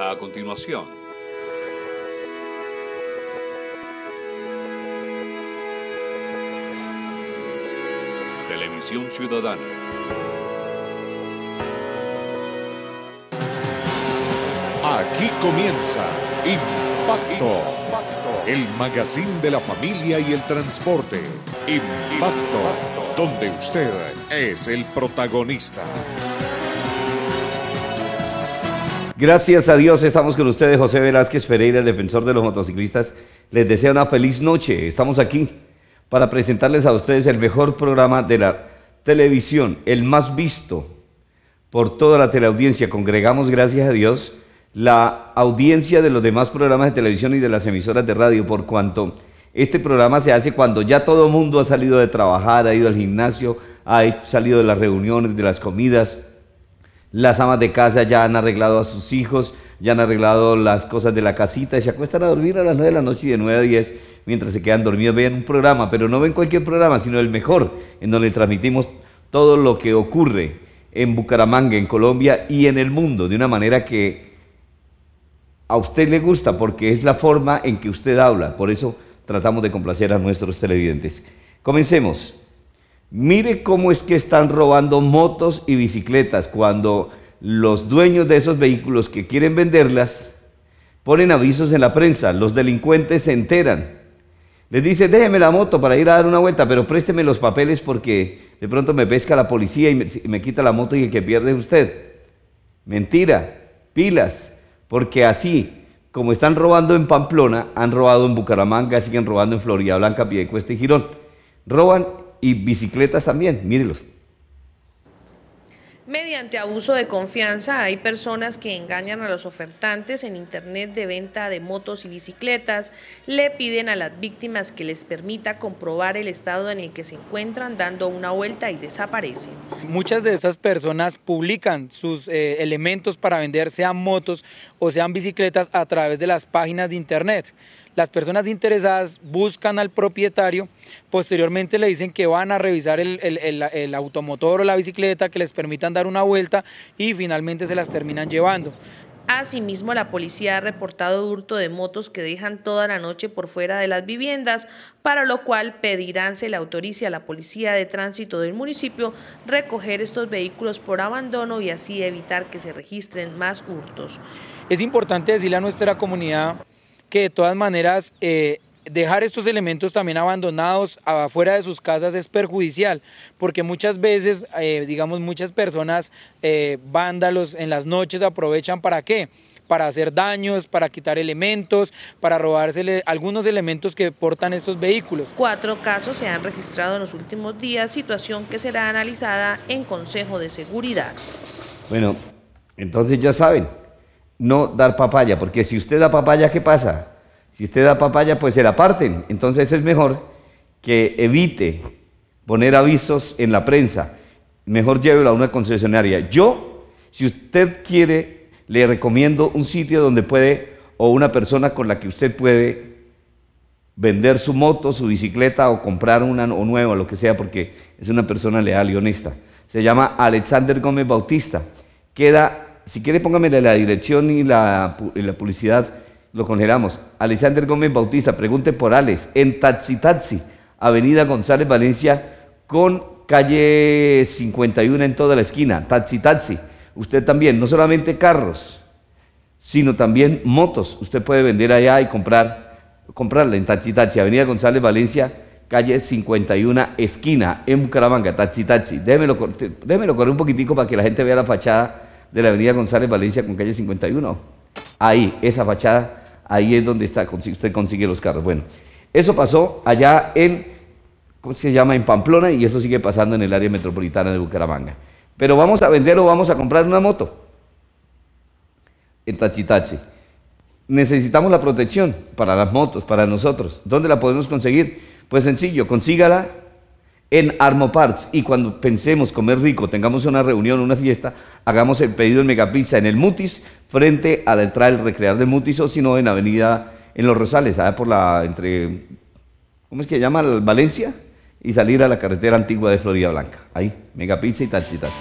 A continuación, Televisión Ciudadana. Aquí comienza Impacto, el magazine de la familia y el transporte. Impacto, donde usted es el protagonista. Gracias a Dios estamos con ustedes, José Velázquez Pereira, el defensor de los motociclistas. Les deseo una feliz noche. Estamos aquí para presentarles a ustedes el mejor programa de la televisión, el más visto por toda la teleaudiencia. Congregamos, gracias a Dios, la audiencia de los demás programas de televisión y de las emisoras de radio, por cuanto este programa se hace cuando ya todo el mundo ha salido de trabajar, ha ido al gimnasio, ha salido de las reuniones, de las comidas. Las amas de casa ya han arreglado a sus hijos, ya han arreglado las cosas de la casita y se acuestan a dormir a las 9 de la noche y de 9 a 10 mientras se quedan dormidos ven un programa, pero no ven cualquier programa, sino el mejor, en donde transmitimos todo lo que ocurre en Bucaramanga, en Colombia y en el mundo, de una manera que a usted le gusta porque es la forma en que usted habla. Por eso tratamos de complacer a nuestros televidentes. Comencemos. Mire cómo es que están robando motos y bicicletas cuando los dueños de esos vehículos que quieren venderlas ponen avisos en la prensa. Los delincuentes se enteran. Les dice, déjeme la moto para ir a dar una vuelta, pero présteme los papeles porque de pronto me pesca la policía y me, quita la moto y el que pierde es usted. Mentira, pilas porque así como están robando en Pamplona, han robado en Bucaramanga, siguen robando en Florida Blanca, Piedecuesta y Girón. Roban y bicicletas también, mírelos. Mediante abuso de confianza hay personas que engañan a los ofertantes en internet de venta de motos y bicicletas, le piden a las víctimas que les permita comprobar el estado en el que se encuentran dando una vuelta y desaparecen. Muchas de estas personas publican sus eh, elementos para vender, sean motos o sean bicicletas, a través de las páginas de internet. Las personas interesadas buscan al propietario, posteriormente le dicen que van a revisar el, el, el, automotor o la bicicleta, que les permitan dar una vuelta y finalmente se las terminan llevando. Asimismo, la policía ha reportado hurto de motos que dejan toda la noche por fuera de las viviendas, para lo cual pedirán se le autorice a la Policía de Tránsito del municipio recoger estos vehículos por abandono y así evitar que se registren más hurtos. Es importante decirle a nuestra comunidad que de todas maneras eh, dejar estos elementos también abandonados afuera de sus casas es perjudicial, porque muchas veces, eh, digamos, muchas personas eh, vándalos en las noches aprovechan para qué? para hacer daños, para quitar elementos, para robarse algunos elementos que portan estos vehículos. Cuatro casos se han registrado en los últimos días, situación que será analizada en Consejo de Seguridad. Bueno, entonces ya saben, no dar papaya, porque si usted da papaya, ¿qué pasa? Si usted da papaya, pues se la parten. Entonces es mejor que evite poner avisos en la prensa. Mejor llévelo a una concesionaria. Yo, si usted quiere, le recomiendo un sitio donde puede, o una persona con la que usted puede vender su moto, su bicicleta o comprar una o nueva, lo que sea, porque es una persona leal y honesta. Se llama Alexander Gómez Bautista. Queda si quiere póngame la dirección y la, publicidad, lo congelamos. Alexander Gómez Bautista, pregunte por Alex, en Taxi Taxi, Avenida González Valencia, con calle 51 en toda la esquina, Taxi Taxi. Usted también, no solamente carros, sino también motos. Usted puede vender allá y comprar, comprarla en Taxi Taxi, Avenida González Valencia, calle 51, esquina, en Bucaramanga, Taxi Taxi. Démelo, démelo correr un poquitico para que la gente vea la fachada de la avenida González Valencia con calle 51. Ahí, esa fachada, ahí es donde está, usted consigue los carros. Bueno, eso pasó allá en, ¿cómo se llama? En Pamplona y eso sigue pasando en el área metropolitana de Bucaramanga. Pero vamos a vender o vamos a comprar una moto en Tachitache. Necesitamos la protección para las motos, para nosotros. ¿Dónde la podemos conseguir? Pues sencillo, consígala en Armoparts y cuando pensemos comer rico, tengamos una reunión, una fiesta, hagamos el pedido en Megapizza en el Mutis, frente a la entrada del recrear del Mutis, o si no, en Avenida, en Los Rosales, allá por la, entre, ¿cómo es que se llama? Valencia, y salir a la carretera antigua de Florida Blanca. Ahí, Megapizza y Tachi Tachi.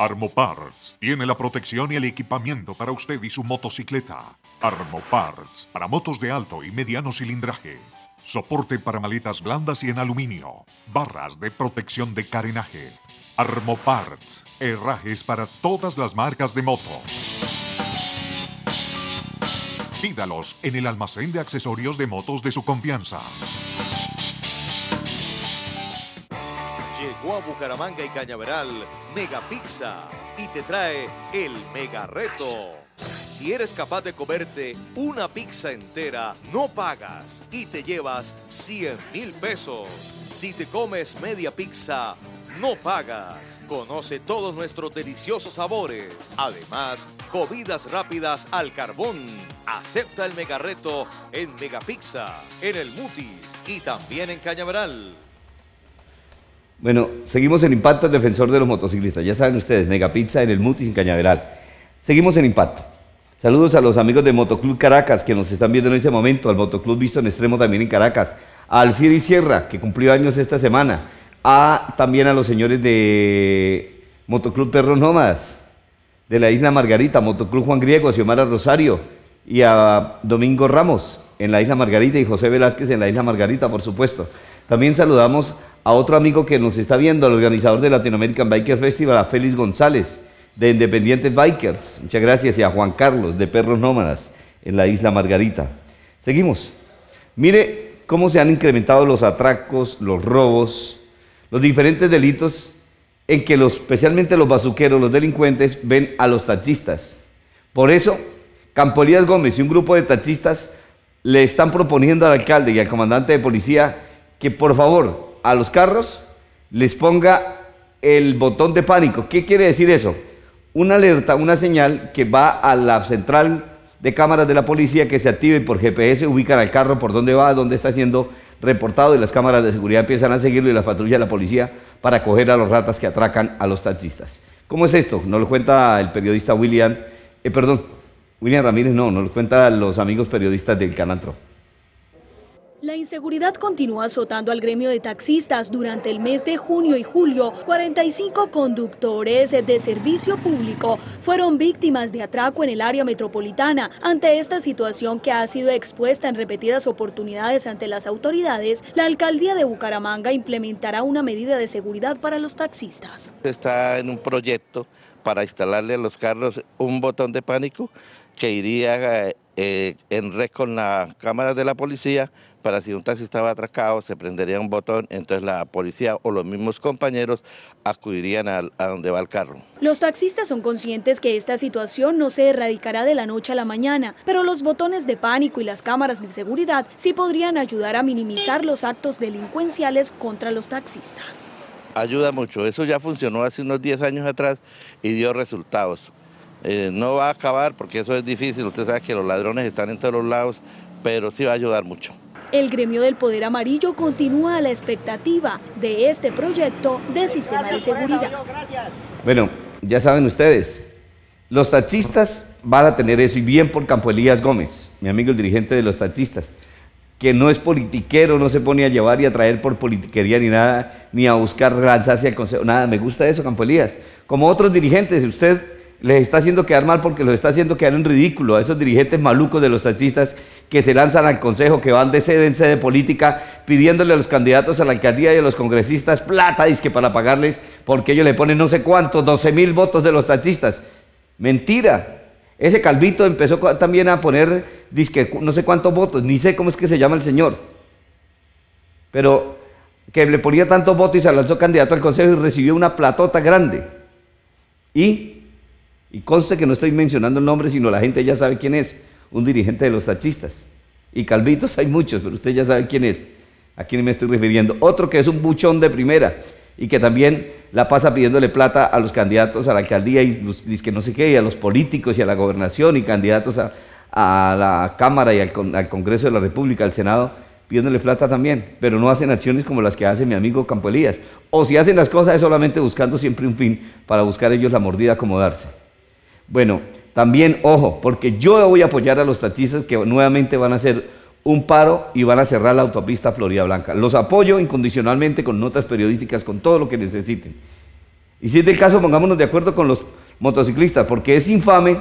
Armoparts tiene la protección y el equipamiento para usted y su motocicleta. Armoparts para motos de alto y mediano cilindraje. Soporte para maletas blandas y en aluminio. Barras de protección de carenaje. Armoparts. Herrajes para todas las marcas de motos. Pídalos en el almacén de accesorios de motos de su confianza. Llegó a Bucaramanga y Cañaveral Mega y te trae el Mega Reto. Si eres capaz de comerte una pizza entera, no pagas y te llevas 100 mil pesos. Si te comes media pizza, no pagas. Conoce todos nuestros deliciosos sabores. Además, comidas rápidas al carbón. Acepta el mega reto en Mega Pizza, en el Mutis y también en Cañaveral. Bueno, seguimos en Impacto, el defensor de los motociclistas. Ya saben ustedes, Mega Pizza en el Mutis en Cañaveral. Seguimos en Impacto. Saludos a los amigos de Motoclub Caracas que nos están viendo en este momento, al Motoclub Visto en Extremo también en Caracas, a Alfieri Sierra, que cumplió años esta semana, a también a los señores de Motoclub Perros Nómadas, de la Isla Margarita, Motoclub Juan Griego, a Xiomara Rosario y a Domingo Ramos en la Isla Margarita y José Velázquez en la Isla Margarita, por supuesto. También saludamos a otro amigo que nos está viendo, al organizador del Latino American Biker Festival, a Félix González, de Independientes Bikers. Muchas gracias. Y a Juan Carlos, de Perros Nómadas, en la Isla Margarita. Seguimos. Mire cómo se han incrementado los atracos, los robos, los diferentes delitos en que especialmente los bazuqueros, los delincuentes, ven a los taxistas. Por eso, Campolías Gómez y un grupo de taxistas le están proponiendo al alcalde y al comandante de policía que por favor a los carros les ponga el botón de pánico. ¿Qué quiere decir eso? Una alerta, una señal que va a la central de cámaras de la policía que se active por GPS ubican al carro por dónde va, dónde está siendo reportado y las cámaras de seguridad empiezan a seguirlo y las patrullas de la policía para coger a los ratas que atracan a los taxistas. ¿Cómo es esto? Nos lo cuenta el periodista William, eh, perdón, William Ramírez no, nos lo cuentan los amigos periodistas del Canantro. La inseguridad continúa azotando al gremio de taxistas. Durante el mes de junio y julio, 45 conductores de servicio público fueron víctimas de atraco en el área metropolitana. Ante esta situación que ha sido expuesta en repetidas oportunidades ante las autoridades, la alcaldía de Bucaramanga implementará una medida de seguridad para los taxistas. Está en un proyecto para instalarle a los carros un botón de pánico que iría eh, en red con la cámara de la policía para si un taxi estaba atracado se prendería un botón, entonces la policía o los mismos compañeros acudirían a, a, donde va el carro. Los taxistas son conscientes que esta situación no se erradicará de la noche a la mañana, pero los botones de pánico y las cámaras de seguridad sí podrían ayudar a minimizar los actos delincuenciales contra los taxistas. Ayuda mucho, eso ya funcionó hace unos 10 años atrás y dio resultados. Eh, no va a acabar porque eso es difícil, usted sabe que los ladrones están en todos los lados, pero sí va a ayudar mucho. El gremio del Poder Amarillo continúa a la expectativa de este proyecto de sistema de seguridad. Bueno, ya saben ustedes, los taxistas van a tener eso y bien por Campo Elías Gómez, mi amigo el dirigente de los taxistas, que no es politiquero, no se pone a llevar y a traer por politiquería ni nada, ni a buscar lanzarse al consejo, nada, me gusta eso, Campo Elías. Como otros dirigentes, usted les está haciendo quedar mal porque los está haciendo quedar en ridículo a esos dirigentes malucos de los taxistas que se lanzan al consejo, que van de sede en sede política pidiéndole a los candidatos a la alcaldía y a los congresistas plata, que para pagarles, porque ellos le ponen no sé cuántos, 12 mil votos de los taxistas. Mentira. Ese Calvito empezó también a poner disque, no sé cuántos votos, ni sé cómo es que se llama el señor. Pero que le ponía tantos votos y se lanzó candidato al consejo y recibió una platota grande. Y y conste que no estoy mencionando el nombre, sino la gente ya sabe quién es, un dirigente de los taxistas. Y calvitos hay muchos, pero usted ya sabe quién es, a quién me estoy refiriendo. Otro que es un buchón de primera y que también la pasa pidiéndole plata a los candidatos a la alcaldía y dice que no sé qué, y a los políticos y a la gobernación y candidatos a, la Cámara y al, al, Congreso de la República, al Senado, pidiéndole plata también, pero no hacen acciones como las que hace mi amigo Campo Elías. O si hacen las cosas es solamente buscando siempre un fin para buscar ellos la mordida acomodarse. Bueno, también ojo, porque yo voy a apoyar a los taxistas que nuevamente van a hacer un paro y van a cerrar la autopista Florida Blanca. Los apoyo incondicionalmente con notas periodísticas, con todo lo que necesiten. Y si es del caso, pongámonos de acuerdo con los motociclistas, porque es infame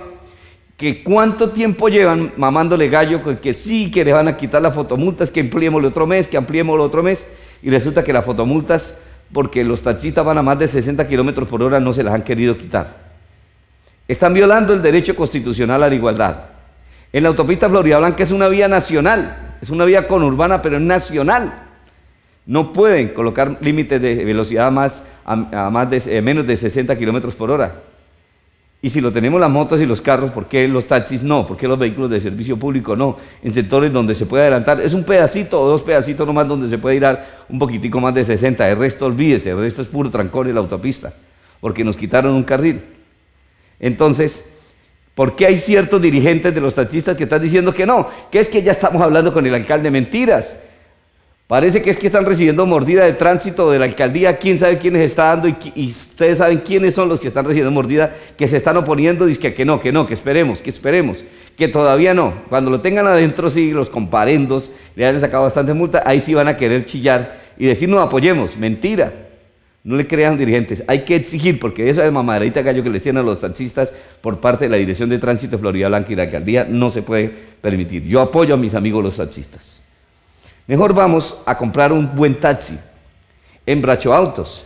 que cuánto tiempo llevan mamándole gallo, que sí, que le van a quitar las fotomultas, que ampliemos el otro mes, que ampliemos el otro mes, y resulta que las fotomultas, porque los taxistas van a más de 60 kilómetros por hora, no se las han querido quitar. Están violando el derecho constitucional a la igualdad. En la autopista Florida Blanca es una vía nacional, es una vía conurbana, pero es nacional. No pueden colocar límites de velocidad más, a, de, eh, menos de 60 kilómetros por hora. Y si lo tenemos las motos y los carros, ¿por qué los taxis no? ¿Por qué los vehículos de servicio público no? En sectores donde se puede adelantar, es un pedacito o dos pedacitos nomás donde se puede ir a un poquitico más de 60. El resto, olvídese, el resto es puro trancón en la autopista, porque nos quitaron un carril. Entonces, ¿por qué hay ciertos dirigentes de los taxistas que están diciendo que no? Que es que ya estamos hablando con el alcalde mentiras. Parece que es que están recibiendo mordida de tránsito de la alcaldía, quién sabe quiénes está dando y, ustedes saben quiénes son los que están recibiendo mordida, que se están oponiendo, y que, no, que no, que esperemos, que esperemos, que todavía no. Cuando lo tengan adentro, sí, los comparendos, le hayan sacado bastante multa, ahí sí van a querer chillar y decir no apoyemos, mentira. No le crean dirigentes, hay que exigir, porque esa es mamaderita gallo que les tienen a los taxistas por parte de la Dirección de Tránsito de Florida Blanca y la alcaldía no se puede permitir. Yo apoyo a mis amigos los taxistas. Mejor vamos a comprar un buen taxi en Bracho Autos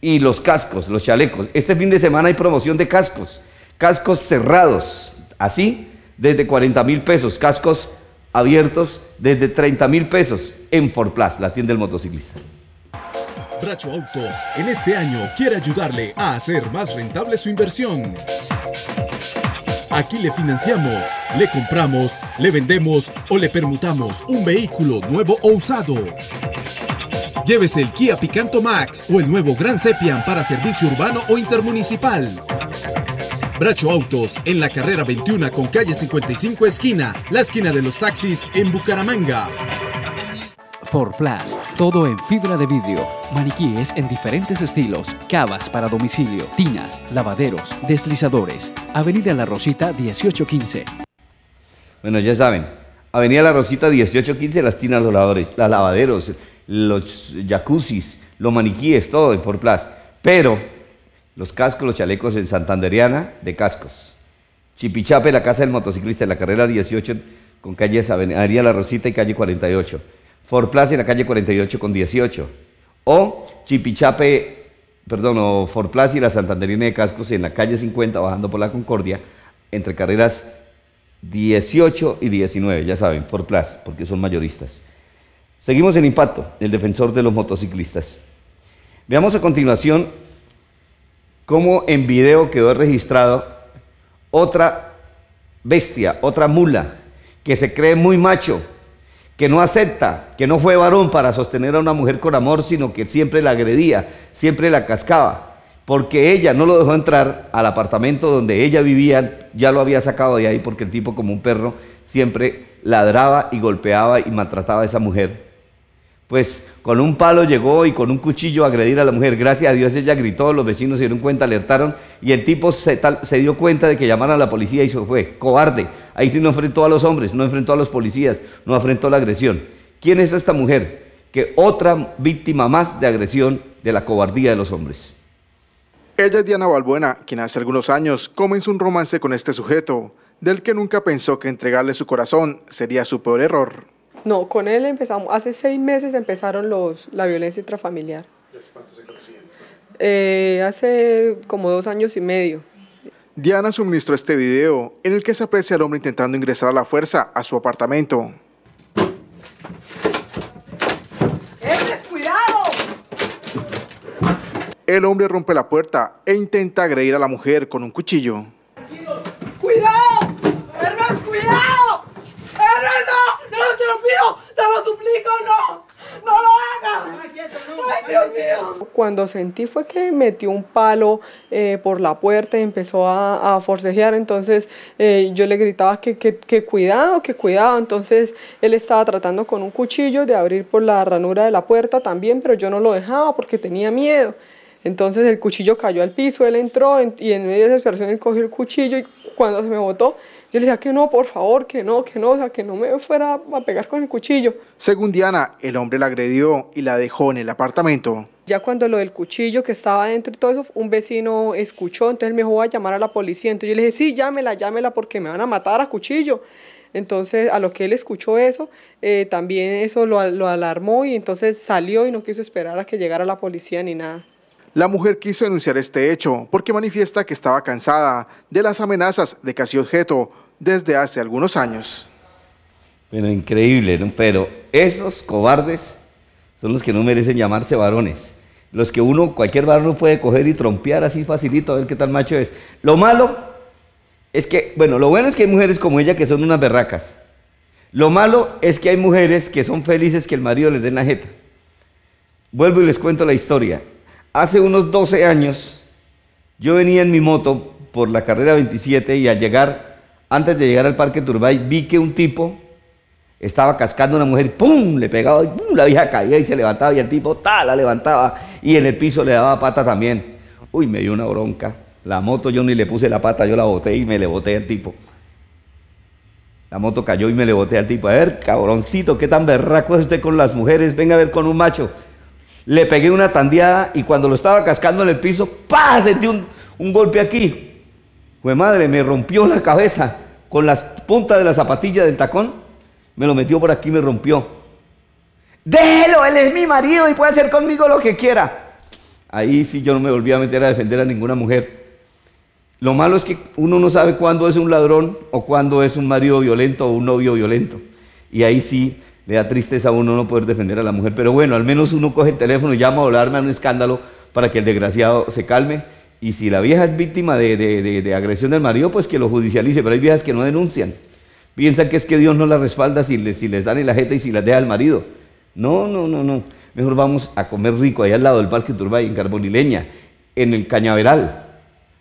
y los cascos, los chalecos. Este fin de semana hay promoción de cascos, cascos cerrados, así, desde 40 mil pesos, cascos abiertos desde 30 mil pesos en Forplas, la tienda del motociclista. Bracho Autos en este año quiere ayudarle a hacer más rentable su inversión. Aquí le financiamos, le compramos, le vendemos o le permutamos un vehículo nuevo o usado. Llévese el Kia Picanto Max o el nuevo Gran Sepian para servicio urbano o intermunicipal. Bracho Autos en la carrera 21 con calle 55 esquina, la esquina de los taxis en Bucaramanga. Plus, todo en fibra de vidrio, maniquíes en diferentes estilos, cavas para domicilio, tinas, lavaderos, deslizadores. Avenida La Rosita 1815. Bueno, ya saben, Avenida La Rosita 1815, las tinas, los lavadores, lavaderos, los jacuzzis, los maniquíes, todo en Plus. Pero los cascos, los chalecos en Santanderiana de cascos. Chipichape, la casa del motociclista en la carrera 18 con calles Avenida La Rosita y calle 48. Forplaza en la calle 48 con 18. O Chipichape, perdón, o Forplaza y la Santanderina de Cascos en la calle 50 bajando por la Concordia entre carreras 18 y 19, ya saben, Forplaza, porque son mayoristas. Seguimos en impacto, el defensor de los motociclistas. Veamos a continuación cómo en video quedó registrado otra bestia, otra mula, que se cree muy macho, que no acepta, que no fue varón para sostener a una mujer con amor, sino que siempre la agredía, siempre la cascaba, porque ella no lo dejó entrar al apartamento donde ella vivía, ya lo había sacado de ahí porque el tipo como un perro siempre ladraba y golpeaba y maltrataba a esa mujer pues con un palo llegó y con un cuchillo agredir a la mujer. Gracias a Dios ella gritó, los vecinos se dieron cuenta, alertaron y el tipo se, dio cuenta de que llamaran a la policía y se fue. Cobarde. Ahí sí no enfrentó a los hombres, no enfrentó a los policías, no enfrentó a la agresión. ¿Quién es esta mujer? Que otra víctima más de agresión de la cobardía de los hombres. Ella es Diana Balbuena, quien hace algunos años comenzó un romance con este sujeto, del que nunca pensó que entregarle su corazón sería su peor error. No, con él empezamos, hace seis meses empezaron los, la violencia intrafamiliar. ¿Hace cuánto se conocían? Eh, hace como dos años y medio. Diana suministró este video en el que se aprecia al hombre intentando ingresar a la fuerza a su apartamento. cuidado! El hombre rompe la puerta e intenta agredir a la mujer con un cuchillo. ¡Cuidado! ¡Hermes, cuidado! ¡Hermes, te lo pido, te lo suplico, no, no lo hagas. Ay, Dios mío. Cuando sentí fue que metió un palo eh, por la puerta y empezó a, forcejear, entonces eh, yo le gritaba que, que, cuidado, que cuidado, entonces él estaba tratando con un cuchillo de abrir por la ranura de la puerta también, pero yo no lo dejaba porque tenía miedo. Entonces el cuchillo cayó al piso, él entró y en medio de desesperación él cogió el cuchillo y cuando se me botó, yo le decía que no, por favor, que no, que no, o sea, que no me fuera a pegar con el cuchillo. Según Diana, el hombre la agredió y la dejó en el apartamento. Ya cuando lo del cuchillo que estaba dentro y todo eso, un vecino escuchó, entonces me dijo, voy a llamar a la policía. Entonces yo le dije, sí, llámela, llámela porque me van a matar a cuchillo. Entonces, a lo que él escuchó eso, eh, también eso lo, lo alarmó y entonces salió y no quiso esperar a que llegara la policía ni nada. La mujer quiso denunciar este hecho porque manifiesta que estaba cansada de las amenazas de casi objeto desde hace algunos años. Pero increíble, ¿no? Pero esos cobardes son los que no merecen llamarse varones. Los que uno, cualquier varón puede coger y trompear así facilito a ver qué tal macho es. Lo malo es que, bueno, lo bueno es que hay mujeres como ella que son unas berracas. Lo malo es que hay mujeres que son felices que el marido les dé la jeta. Vuelvo y les cuento la historia. Hace unos 12 años, yo venía en mi moto por la carrera 27 y al llegar, antes de llegar al Parque Turbay, vi que un tipo estaba cascando a una mujer, ¡pum! Le pegaba, y ¡pum! La vieja caía y se levantaba y el tipo, ¡tal! La levantaba y en el piso le daba pata también. Uy, me dio una bronca. La moto yo ni le puse la pata, yo la boté y me le boté al tipo. La moto cayó y me le boté al tipo. A ver, cabroncito, qué tan berraco es usted con las mujeres. Venga a ver con un macho. Le pegué una tandeada y cuando lo estaba cascando en el piso, ¡pah! Sentí un, golpe aquí. Fue madre, me rompió la cabeza con las puntas de la zapatilla del tacón. Me lo metió por aquí me rompió. Déjelo, él es mi marido y puede hacer conmigo lo que quiera. Ahí sí yo no me volví a meter a defender a ninguna mujer. Lo malo es que uno no sabe cuándo es un ladrón o cuándo es un marido violento o un novio violento. Y ahí sí le da tristeza a uno no poder defender a la mujer. Pero bueno, al menos uno coge el teléfono llama a hablarme a un escándalo para que el desgraciado se calme. Y si la vieja es víctima de, de, de, agresión del marido, pues que lo judicialice. Pero hay viejas que no denuncian. Piensan que es que Dios no las respalda si les, si les dan en la y si las deja el marido. No, no, no, no. Mejor vamos a comer rico allá al lado del Parque Turbay, en Carbonileña, en el Cañaveral,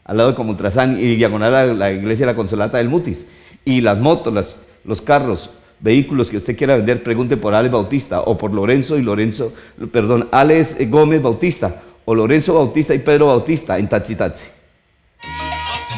al lado de Comutrazán y diagonal a la iglesia de la Consolata del Mutis. Y las motos, los carros, vehículos que usted quiera vender, pregunte por Alex Bautista o por Lorenzo y Lorenzo, perdón, Alex Gómez Bautista o Lorenzo Bautista y Pedro Bautista en Tachi Tachi.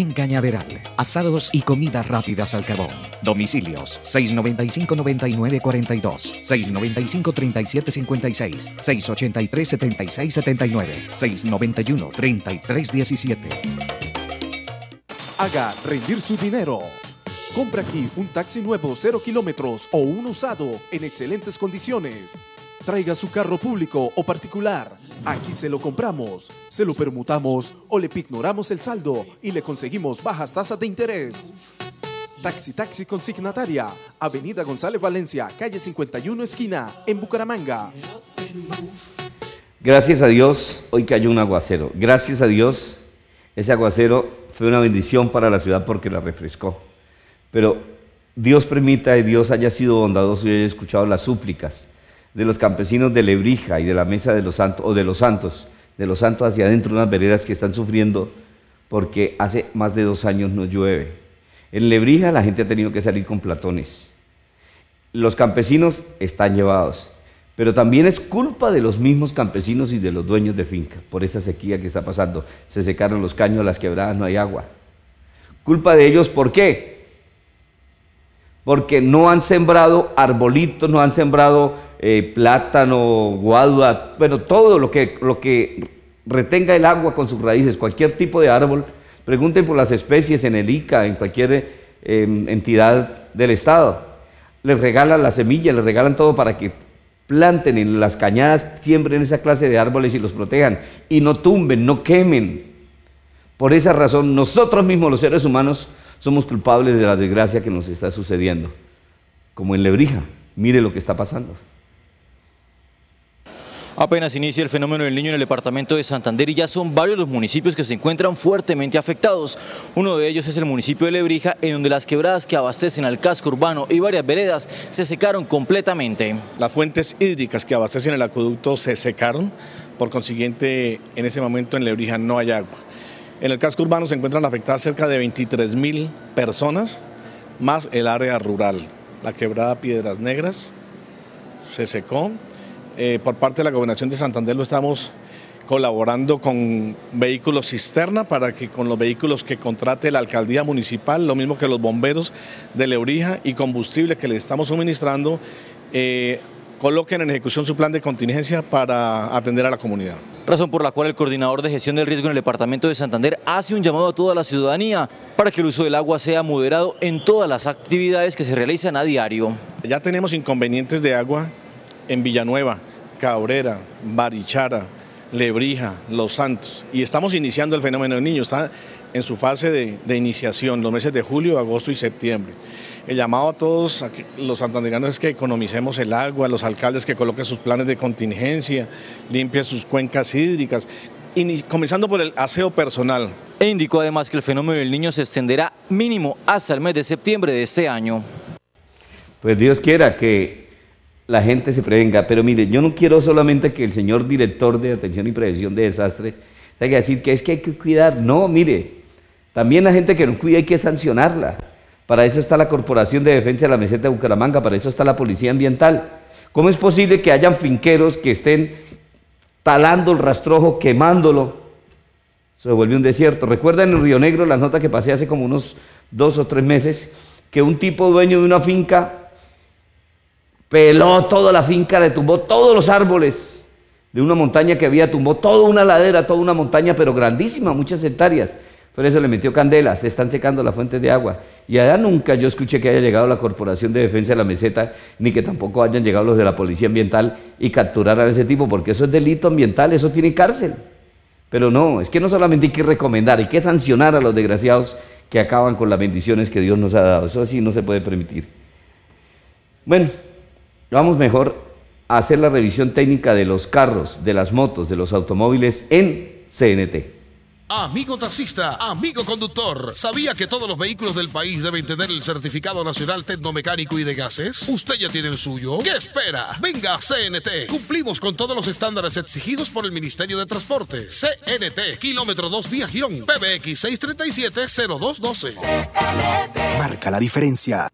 en Cañaveral. Asados y comidas rápidas al carbón. Domicilios 695-9942, 695-3756, 683-7679, 691-3317. Haga rendir su dinero. Compra aquí un taxi nuevo 0 kilómetros o un usado en excelentes condiciones. Traiga su carro público o particular. Aquí se lo compramos, se lo permutamos o le pignoramos el saldo y le conseguimos bajas tasas de interés. Taxi Taxi Consignataria, Avenida González Valencia, calle 51 esquina, en Bucaramanga. Gracias a Dios, hoy cayó un aguacero. Gracias a Dios, ese aguacero fue una bendición para la ciudad porque la refrescó. Pero Dios permita y Dios haya sido bondadoso y haya escuchado las súplicas de los campesinos de Lebrija y de la Mesa de los Santos, o de los Santos, de los Santos hacia adentro, unas veredas que están sufriendo porque hace más de dos años no llueve. En Lebrija la gente ha tenido que salir con platones. Los campesinos están llevados, pero también es culpa de los mismos campesinos y de los dueños de finca por esa sequía que está pasando. Se secaron los caños, las quebradas, no hay agua. Culpa de ellos, ¿por qué? Porque no han sembrado arbolitos, no han sembrado eh, plátano, guadua, bueno, todo lo que, lo que retenga el agua con sus raíces, cualquier tipo de árbol. Pregunten por las especies en el ICA, en cualquier eh, entidad del Estado. Les regalan la semilla, les regalan todo para que planten en las cañadas, siembren esa clase de árboles y los protejan. Y no tumben, no quemen. Por esa razón, nosotros mismos, los seres humanos, somos culpables de la desgracia que nos está sucediendo. Como en Lebrija, mire lo que está pasando. Apenas inicia el fenómeno del niño en el departamento de Santander y ya son varios los municipios que se encuentran fuertemente afectados. Uno de ellos es el municipio de Lebrija, en donde las quebradas que abastecen al casco urbano y varias veredas se secaron completamente. Las fuentes hídricas que abastecen el acueducto se secaron por consiguiente en ese momento en Lebrija no hay agua. En el casco urbano se encuentran afectadas cerca de 23 mil personas, más el área rural. La quebrada Piedras Negras se secó. Eh, por parte de la Gobernación de Santander lo estamos colaborando con vehículos cisterna para que con los vehículos que contrate la alcaldía municipal, lo mismo que los bomberos de Lebrija y combustible que le estamos suministrando, eh, coloquen en ejecución su plan de contingencia para atender a la comunidad. Razón por la cual el coordinador de gestión del riesgo en el departamento de Santander hace un llamado a toda la ciudadanía para que el uso del agua sea moderado en todas las actividades que se realizan a diario. Ya tenemos inconvenientes de agua en Villanueva, Cabrera, Barichara, Lebrija, Los Santos. Y estamos iniciando el fenómeno del niño, está en su fase de, iniciación, los meses de julio, agosto y septiembre. El llamado a todos los santanderianos es que economicemos el agua, los alcaldes que coloquen sus planes de contingencia, limpien sus cuencas hídricas, y comenzando por el aseo personal. E indicó además que el fenómeno del niño se extenderá mínimo hasta el mes de septiembre de este año. Pues Dios quiera que la gente se prevenga. Pero mire, yo no quiero solamente que el señor director de atención y prevención de desastres tenga que decir que es que hay que cuidar. No, mire, también la gente que no cuida hay que sancionarla. Para eso está la Corporación de Defensa de la Meseta de Bucaramanga, para eso está la Policía Ambiental. ¿Cómo es posible que hayan finqueros que estén talando el rastrojo, quemándolo? Se vuelve un desierto. ¿Recuerdan en Río Negro la nota que pasé hace como unos dos o tres meses? Que un tipo dueño de una finca peló toda la finca, le tumbó todos los árboles de una montaña que había, tumbó toda una ladera, toda una montaña, pero grandísima, muchas hectáreas. Por eso le metió candela, se están secando las fuentes de agua. Y allá nunca yo escuché que haya llegado la Corporación de Defensa de la Meseta, ni que tampoco hayan llegado los de la Policía Ambiental y capturaran a ese tipo, porque eso es delito ambiental, eso tiene cárcel. Pero no, es que no solamente hay que recomendar, hay que sancionar a los desgraciados que acaban con las bendiciones que Dios nos ha dado. Eso así no se puede permitir. Bueno, Vamos mejor a hacer la revisión técnica de los carros, de las motos, de los automóviles en CNT. Amigo taxista, amigo conductor, ¿sabía que todos los vehículos del país deben tener el certificado nacional tecnomecánico y de gases? ¿Usted ya tiene el suyo? ¿Qué espera? Venga a CNT. Cumplimos con todos los estándares exigidos por el Ministerio de Transporte. CNT, kilómetro 2 vía Girón, PBX 637-0212. Marca la diferencia.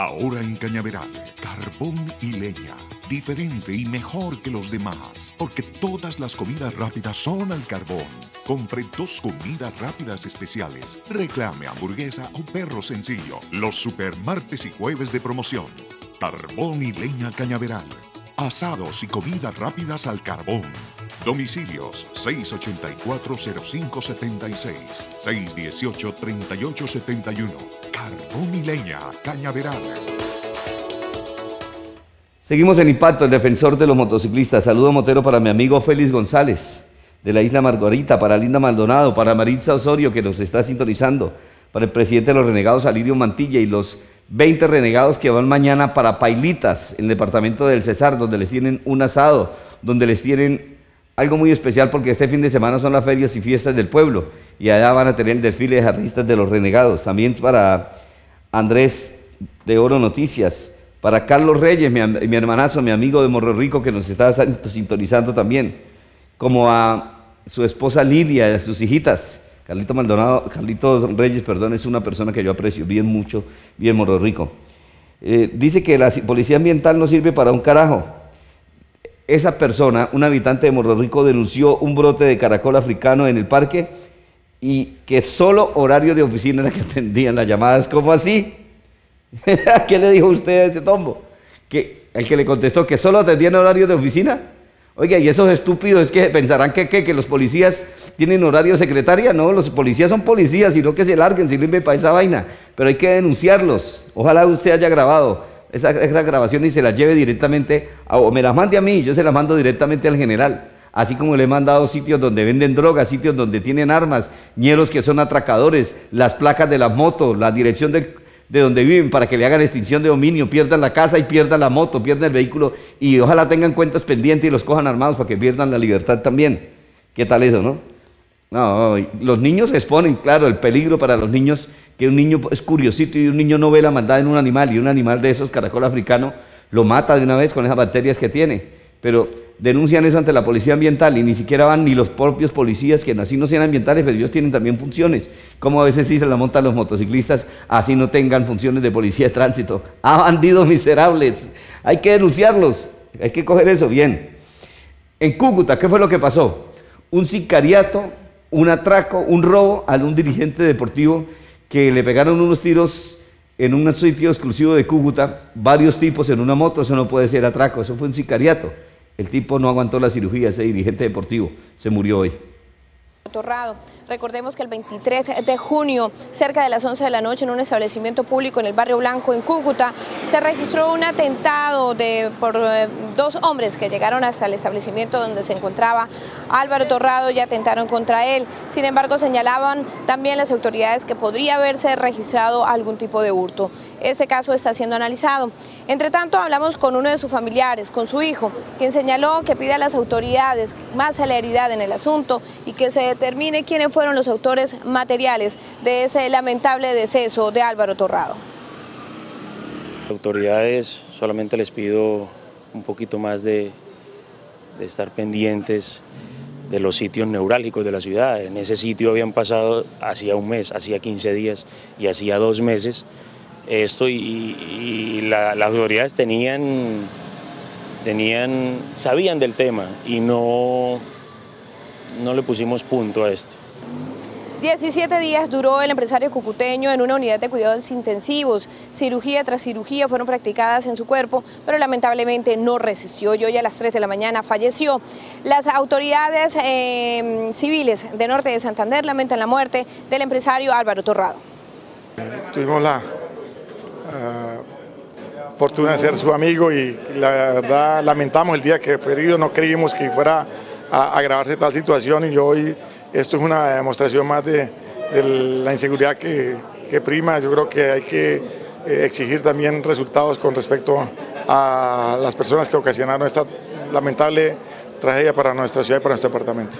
Ahora en Cañaveral, carbón y leña. Diferente y mejor que los demás, porque todas las comidas rápidas son al carbón. Compre dos comidas rápidas especiales. Reclame hamburguesa o perro sencillo. Los super martes y jueves de promoción. Carbón y leña Cañaveral. Asados y comidas rápidas al carbón. Domicilios 684-0576, 618-3871. Carbón y leña, Cañaveral. Seguimos en impacto, el defensor de los motociclistas. Saludo motero para mi amigo Félix González, de la isla Margarita, para Linda Maldonado, para Maritza Osorio, que nos está sintonizando, para el presidente de los renegados, Alirio Mantilla, y los 20 renegados que van mañana para Pailitas, en el departamento del Cesar, donde les tienen un asado, donde les tienen algo muy especial porque este fin de semana son las ferias y fiestas del pueblo y allá van a tener el desfile de jarristas de los renegados. También para Andrés de Oro Noticias, para Carlos Reyes, mi, mi hermanazo, mi amigo de Morro Rico que nos está sintonizando también, como a su esposa Lilia, a sus hijitas. Carlito Maldonado, Carlito Reyes, perdón, es una persona que yo aprecio bien mucho, bien Morro Rico. Eh, dice que la policía ambiental no sirve para un carajo esa persona, un habitante de Morro Rico, denunció un brote de caracol africano en el parque y que solo horario de oficina era que atendían las llamadas. ¿Cómo así? ¿Qué le dijo usted a ese tombo? Que el que le contestó que solo atendían horario de oficina. Oiga, y esos estúpidos es que pensarán que, que, los policías tienen horario de secretaria. No, los policías son policías, sino que se larguen, sirven para esa vaina. Pero hay que denunciarlos. Ojalá usted haya grabado esa, grabación y se la lleve directamente, o me las mande a mí, yo se las mando directamente al general. Así como le he mandado sitios donde venden drogas, sitios donde tienen armas, ñeros que son atracadores, las placas de las motos, la dirección de donde viven para que le hagan extinción de dominio, pierdan la casa y pierdan la moto, pierdan el vehículo y ojalá tengan cuentas pendientes y los cojan armados para que pierdan la libertad también. ¿Qué tal eso, no? No, los niños exponen, claro, el peligro para los niños que un niño es curiosito y un niño no ve la maldad en un animal y un animal de esos caracol africano lo mata de una vez con esas bacterias que tiene. Pero denuncian eso ante la policía ambiental y ni siquiera van ni los propios policías, que así no sean ambientales, pero ellos tienen también funciones. Como a veces sí se la montan los motociclistas, así no tengan funciones de policía de tránsito. ¡Ah, bandidos miserables! Hay que denunciarlos, hay que coger eso bien. En Cúcuta, ¿qué fue lo que pasó? Un sicariato, un atraco, un robo a un dirigente deportivo que le pegaron unos tiros en un sitio exclusivo de Cúcuta, varios tipos en una moto, eso no puede ser atraco, eso fue un sicariato. El tipo no aguantó la cirugía, ese dirigente deportivo se murió hoy. Torrado. Recordemos que el 23 de junio, cerca de las 11 de la noche, en un establecimiento público en el barrio Blanco, en Cúcuta, se registró un atentado de, por eh, dos hombres que llegaron hasta el establecimiento donde se encontraba Álvaro Torrado y atentaron contra él. Sin embargo, señalaban también las autoridades que podría haberse registrado algún tipo de hurto. Ese caso está siendo analizado. Entre tanto, hablamos con uno de sus familiares, con su hijo, quien señaló que pide a las autoridades más celeridad en el asunto y que se determine quiénes fueron los autores materiales de ese lamentable deceso de Álvaro Torrado. Autoridades, solamente les pido un poquito más de, de estar pendientes de los sitios neurálgicos de la ciudad. En ese sitio habían pasado hacía un mes, hacía 15 días y hacía dos meses esto y, las autoridades tenían, tenían, sabían del tema y no, no le pusimos punto a esto. 17 días duró el empresario cucuteño en una unidad de cuidados intensivos. Cirugía tras cirugía fueron practicadas en su cuerpo, pero lamentablemente no resistió y hoy a las 3 de la mañana falleció. Las autoridades eh, civiles de Norte de Santander lamentan la muerte del empresario Álvaro Torrado. Tuvimos la fortuna de ser su amigo y la verdad lamentamos el día que fue herido, no creímos que fuera a agravarse tal situación y hoy esto es una demostración más de, la inseguridad que, prima. Yo creo que hay que eh, exigir también resultados con respecto a las personas que ocasionaron esta lamentable tragedia para nuestra ciudad y para nuestro departamento.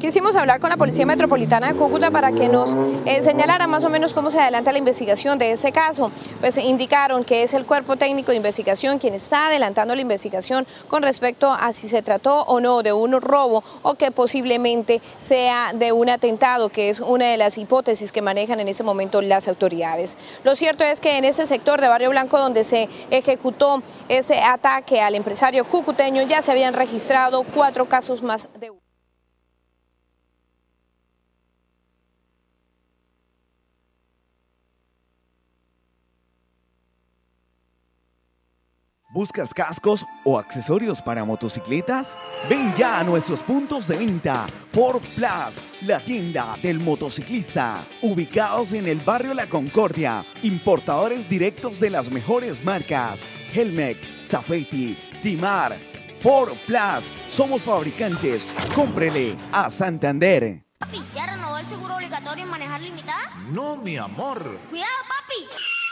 Quisimos hablar con la Policía Metropolitana de Cúcuta para que nos eh, señalara más o menos cómo se adelanta la investigación de ese caso. Pues indicaron que es el cuerpo técnico de investigación quien está adelantando la investigación con respecto a si se trató o no de un robo o que posiblemente sea de un atentado, que es una de las hipótesis que manejan en ese momento las autoridades. Lo cierto es que en ese sector de Barrio Blanco donde se ejecutó ese ataque al empresario cucuteño ya se habían registrado cuatro casos más de... ¿Buscas cascos o accesorios para motocicletas? Ven ya a nuestros puntos de venta por Plus, la tienda del motociclista, ubicados en el barrio La Concordia, importadores directos de las mejores marcas, Helmec, Safety, Timar. Por Plus, somos fabricantes, cómprele a Santander. Papi, ¿ya renovó el seguro obligatorio en manejar limitada? No, mi amor. Cuidado, papi.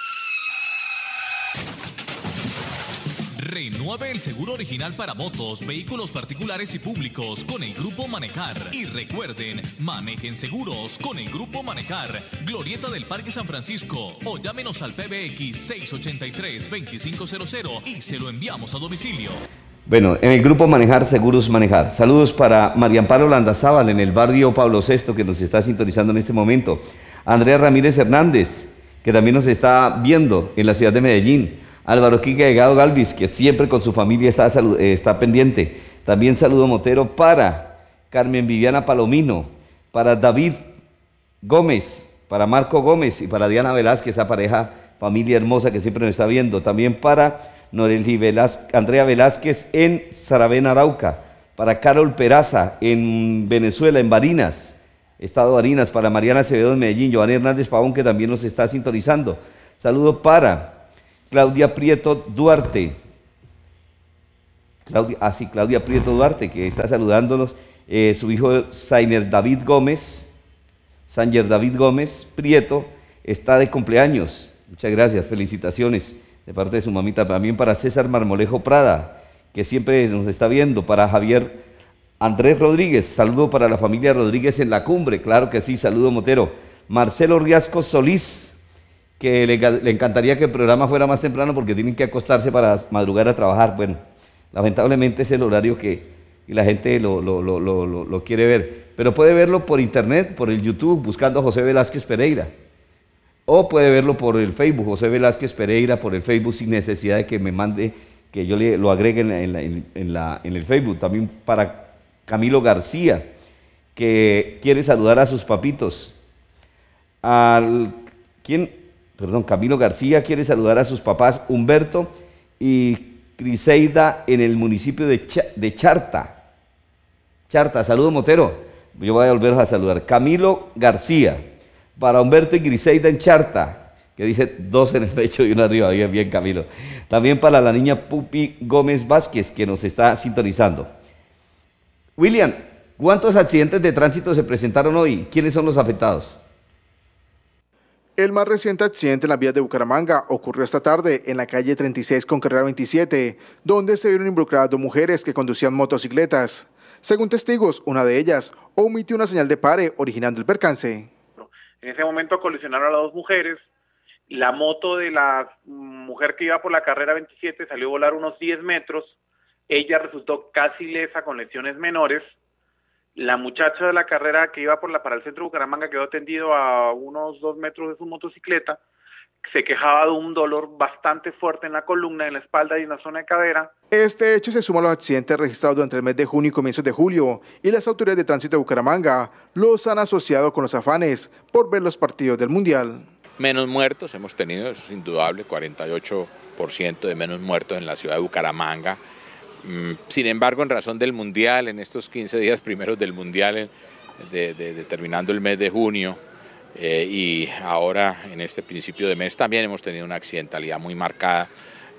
Renueve el seguro original para motos, vehículos particulares y públicos con el Grupo Manejar. Y recuerden, manejen seguros con el Grupo Manejar. Glorieta del Parque San Francisco o llámenos al PBX 683-2500 y se lo enviamos a domicilio. Bueno, en el grupo Manejar Seguros Manejar. Saludos para María Amparo Landazábal en el barrio Pablo VI que nos está sintonizando en este momento. Andrea Ramírez Hernández, que también nos está viendo en la ciudad de Medellín. Álvaro Quique Delgado Galvis, que siempre con su familia está, eh, está pendiente. También saludo Motero para Carmen Viviana Palomino, para David Gómez, para Marco Gómez y para Diana Velázquez, esa pareja, familia hermosa que siempre nos está viendo. También para Noreli Andrea Velázquez en Saravena, Arauca. Para Carol Peraza en Venezuela, en Barinas, Estado Barinas. Para Mariana Acevedo en Medellín. Giovanni Hernández Pavón, que también nos está sintonizando. Saludo para Claudia Prieto Duarte. Claudia, ah, sí, Claudia Prieto Duarte, que está saludándonos. Eh, su hijo Sainer David Gómez, Sanger David Gómez Prieto, está de cumpleaños. Muchas gracias, felicitaciones de parte de su mamita. También para César Marmolejo Prada, que siempre nos está viendo. Para Javier Andrés Rodríguez, saludo para la familia Rodríguez en la cumbre. Claro que sí, saludo Motero. Marcelo Riasco Solís, que le, encantaría que el programa fuera más temprano porque tienen que acostarse para madrugar a trabajar. Bueno, lamentablemente es el horario que y la gente lo, lo, lo, lo, quiere ver. Pero puede verlo por internet, por el YouTube, buscando a José Velázquez Pereira. O puede verlo por el Facebook, José Velázquez Pereira, por el Facebook, sin necesidad de que me mande, que yo lo agregue en, en la- en la- en el Facebook. También para Camilo García, que quiere saludar a sus papitos. Al, ¿Quién? Perdón, Camilo García quiere saludar a sus papás Humberto y Criseida en el municipio de, Cha- de Charta. Charta, saludo Motero. Yo voy a volver a saludar. Camilo García, para Humberto y Griseida en Charta, que dice dos en el pecho y uno arriba. Bien, bien, Camilo. También para la niña Pupi Gómez Vázquez, que nos está sintonizando. William, ¿cuántos accidentes de tránsito se presentaron hoy? ¿Quiénes son los afectados? El más reciente accidente en las vías de Bucaramanga ocurrió esta tarde en la calle 36 con carrera 27, donde se vieron involucradas dos mujeres que conducían motocicletas. Según testigos, una de ellas omitió una señal de pare originando el percance. En ese momento colisionaron a las dos mujeres. La moto de la mujer que iba por la carrera 27 salió a volar unos 10 metros. Ella resultó casi lesa con lesiones menores. La muchacha de la carrera que iba por la, para el centro de Bucaramanga quedó tendido a unos dos metros de su motocicleta. Se quejaba de un dolor bastante fuerte en la columna, en la espalda y en la zona de cadera. Este hecho se suma a los accidentes registrados durante el mes de junio y comienzos de julio, y las autoridades de tránsito de Bucaramanga los han asociado con los afanes por ver los partidos del Mundial. Menos muertos hemos tenido, eso es indudable, 48% de menos muertos en la ciudad de Bucaramanga. Mm, Sin embargo, en razón del Mundial, en estos 15 días primeros del Mundial, en- de, terminando el mes de junio, eh, y ahora en este principio de mes también hemos tenido una accidentalidad muy marcada.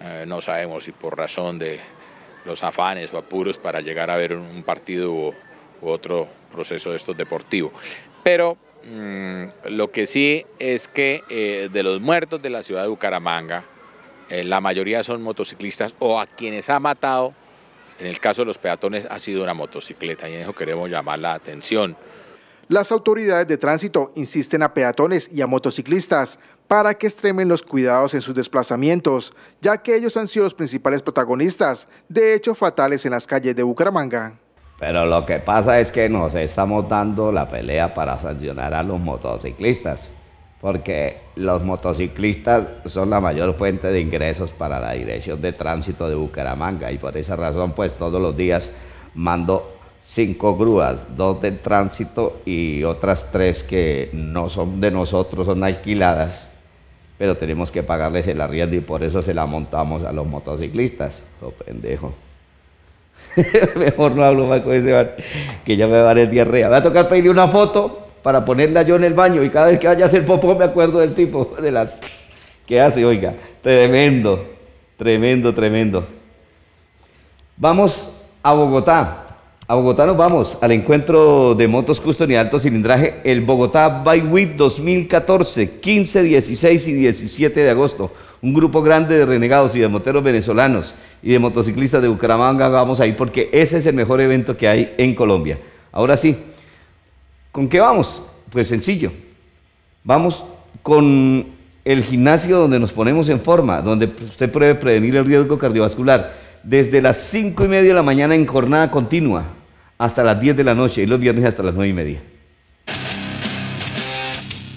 Eh, no sabemos si por razón de los afanes o apuros para llegar a ver un, partido u, otro proceso de estos deportivos. Pero mm, lo que sí es que eh, de los muertos de la ciudad de Bucaramanga, eh, la mayoría son motociclistas o a quienes ha matado, en el caso de los peatones, ha sido una motocicleta y en eso queremos llamar la atención. Las autoridades de tránsito insisten a peatones y a motociclistas para que extremen los cuidados en sus desplazamientos, ya que ellos han sido los principales protagonistas de hechos fatales en las calles de Bucaramanga. Pero lo que pasa es que nos estamos dando la pelea para sancionar a los motociclistas, porque los motociclistas son la mayor fuente de ingresos para la Dirección de Tránsito de Bucaramanga y por esa razón pues todos los días mando cinco grúas, dos de tránsito y otras tres que no son de nosotros, son alquiladas, pero tenemos que pagarles el arriendo y por eso se la montamos a los motociclistas. Oh, pendejo. Mejor no hablo más con ese man, que ya me va a dar diarrea. Va a tocar pedirle una foto para ponerla yo en el baño y cada vez que vaya a hacer popó me acuerdo del tipo, de las que hace, oiga. Tremendo, tremendo, tremendo. Vamos a Bogotá. A Bogotá nos vamos al encuentro de motos custom y alto cilindraje, el Bogotá Bike Week 2014, 15, 16 y 17 de agosto. Un grupo grande de renegados y de moteros venezolanos y de motociclistas de Bucaramanga vamos a ir porque ese es el mejor evento que hay en Colombia. Ahora sí, ¿con qué vamos? Pues sencillo. Vamos con el gimnasio donde nos ponemos en forma, donde usted puede prevenir el riesgo cardiovascular. Desde las 5 y media de la mañana en jornada continua hasta las 10 de la noche y los viernes hasta las 9 y media.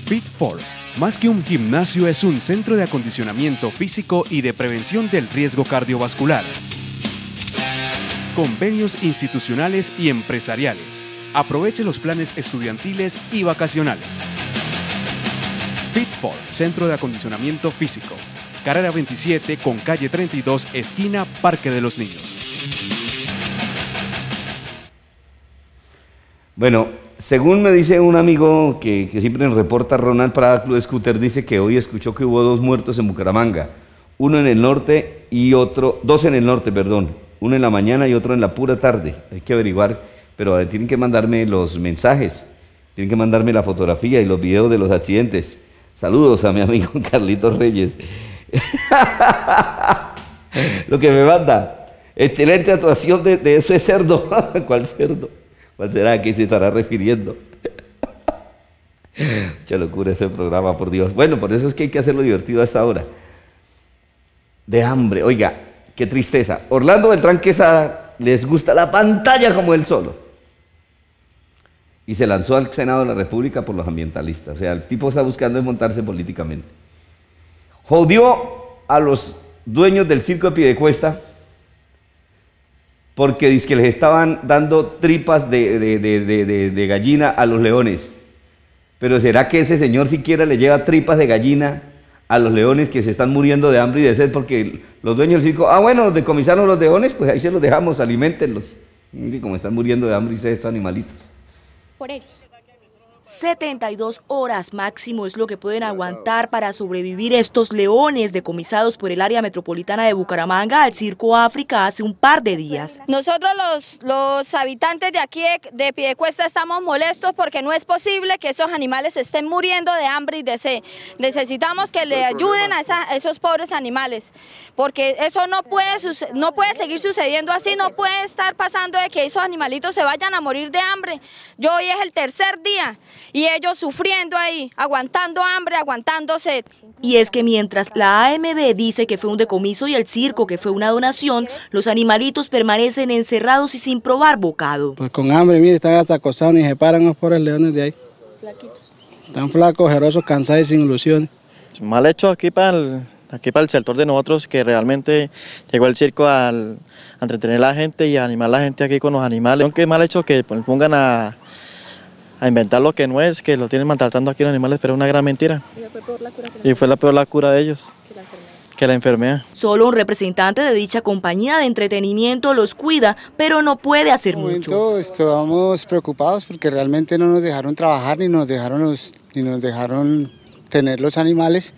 Fit4, más que un gimnasio, es un centro de acondicionamiento físico y de prevención del riesgo cardiovascular. Convenios institucionales y empresariales. Aproveche los planes estudiantiles y vacacionales. Fit4, centro de acondicionamiento físico. Carrera 27 con calle 32, esquina Parque de los Niños. Bueno, según me dice un amigo que, que siempre nos reporta Ronald Prada Club Scooter, dice que hoy escuchó que hubo dos muertos en Bucaramanga, uno en el norte y otro, dos en el norte, perdón, uno en la mañana y otro en la pura tarde. Hay que averiguar, pero tienen que mandarme los mensajes, tienen que mandarme la fotografía y los videos de los accidentes. Saludos a mi amigo Carlitos Reyes. Lo que me manda. Excelente actuación de, ese cerdo. ¿Cuál cerdo? ¿Cuál será? ¿A qué se estará refiriendo? Mucha locura ese programa, por Dios. Bueno, por eso es que hay que hacerlo divertido a esta hora. De hambre. Oiga, qué tristeza. Orlando Beltrán Quesada les gusta la pantalla como él solo. Y se lanzó al Senado de la República por los ambientalistas. O sea, el tipo está buscando desmontarse políticamente. Jodió a los dueños del circo de Pidecuesta porque dice que les estaban dando tripas de, gallina a los leones. Pero ¿será que ese señor siquiera le lleva tripas de gallina a los leones que se están muriendo de hambre y de sed? Porque los dueños del circo, ah, bueno, decomisaron los leones, pues ahí se los dejamos, alimentenlos. Y como están muriendo de hambre y sed estos animalitos. Por ellos. 72 horas máximo es lo que pueden aguantar para sobrevivir estos leones decomisados por el área metropolitana de Bucaramanga al Circo África hace un par de días. Nosotros los, los habitantes de aquí de, de Piedecuesta estamos molestos porque no es posible que esos animales estén muriendo de hambre y de sed. Necesitamos que le ayuden a, esa- a esos pobres animales porque eso no puede, no puede seguir sucediendo así, no puede estar pasando de que esos animalitos se vayan a morir de hambre. Yo hoy es el tercer día y ellos sufriendo ahí, aguantando hambre, aguantando sed. Y es que mientras la AMB dice que fue un decomiso y el circo que fue una donación, los animalitos permanecen encerrados y sin probar bocado. Pues con hambre, mire, están hasta acostados ni se paran los pobres leones de ahí. Están flacos, ojerosos, cansados y sin ilusión. Mal hecho aquí para el, aquí para el sector de nosotros que realmente llegó el circo al, a entretener a la gente y a animar a la gente aquí con los animales. Aunque mal hecho que pues, pongan a, a inventar lo que no es, que lo tienen maltratando aquí los animales, pero es una gran mentira. Y fue la peor la cura de ellos que la enfermedad. Solo un representante de dicha compañía de entretenimiento los cuida, pero no puede hacer mucho. momento estábamos preocupados porque realmente no nos dejaron trabajar ni nos dejaron, los, ni nos dejaron tener los animales.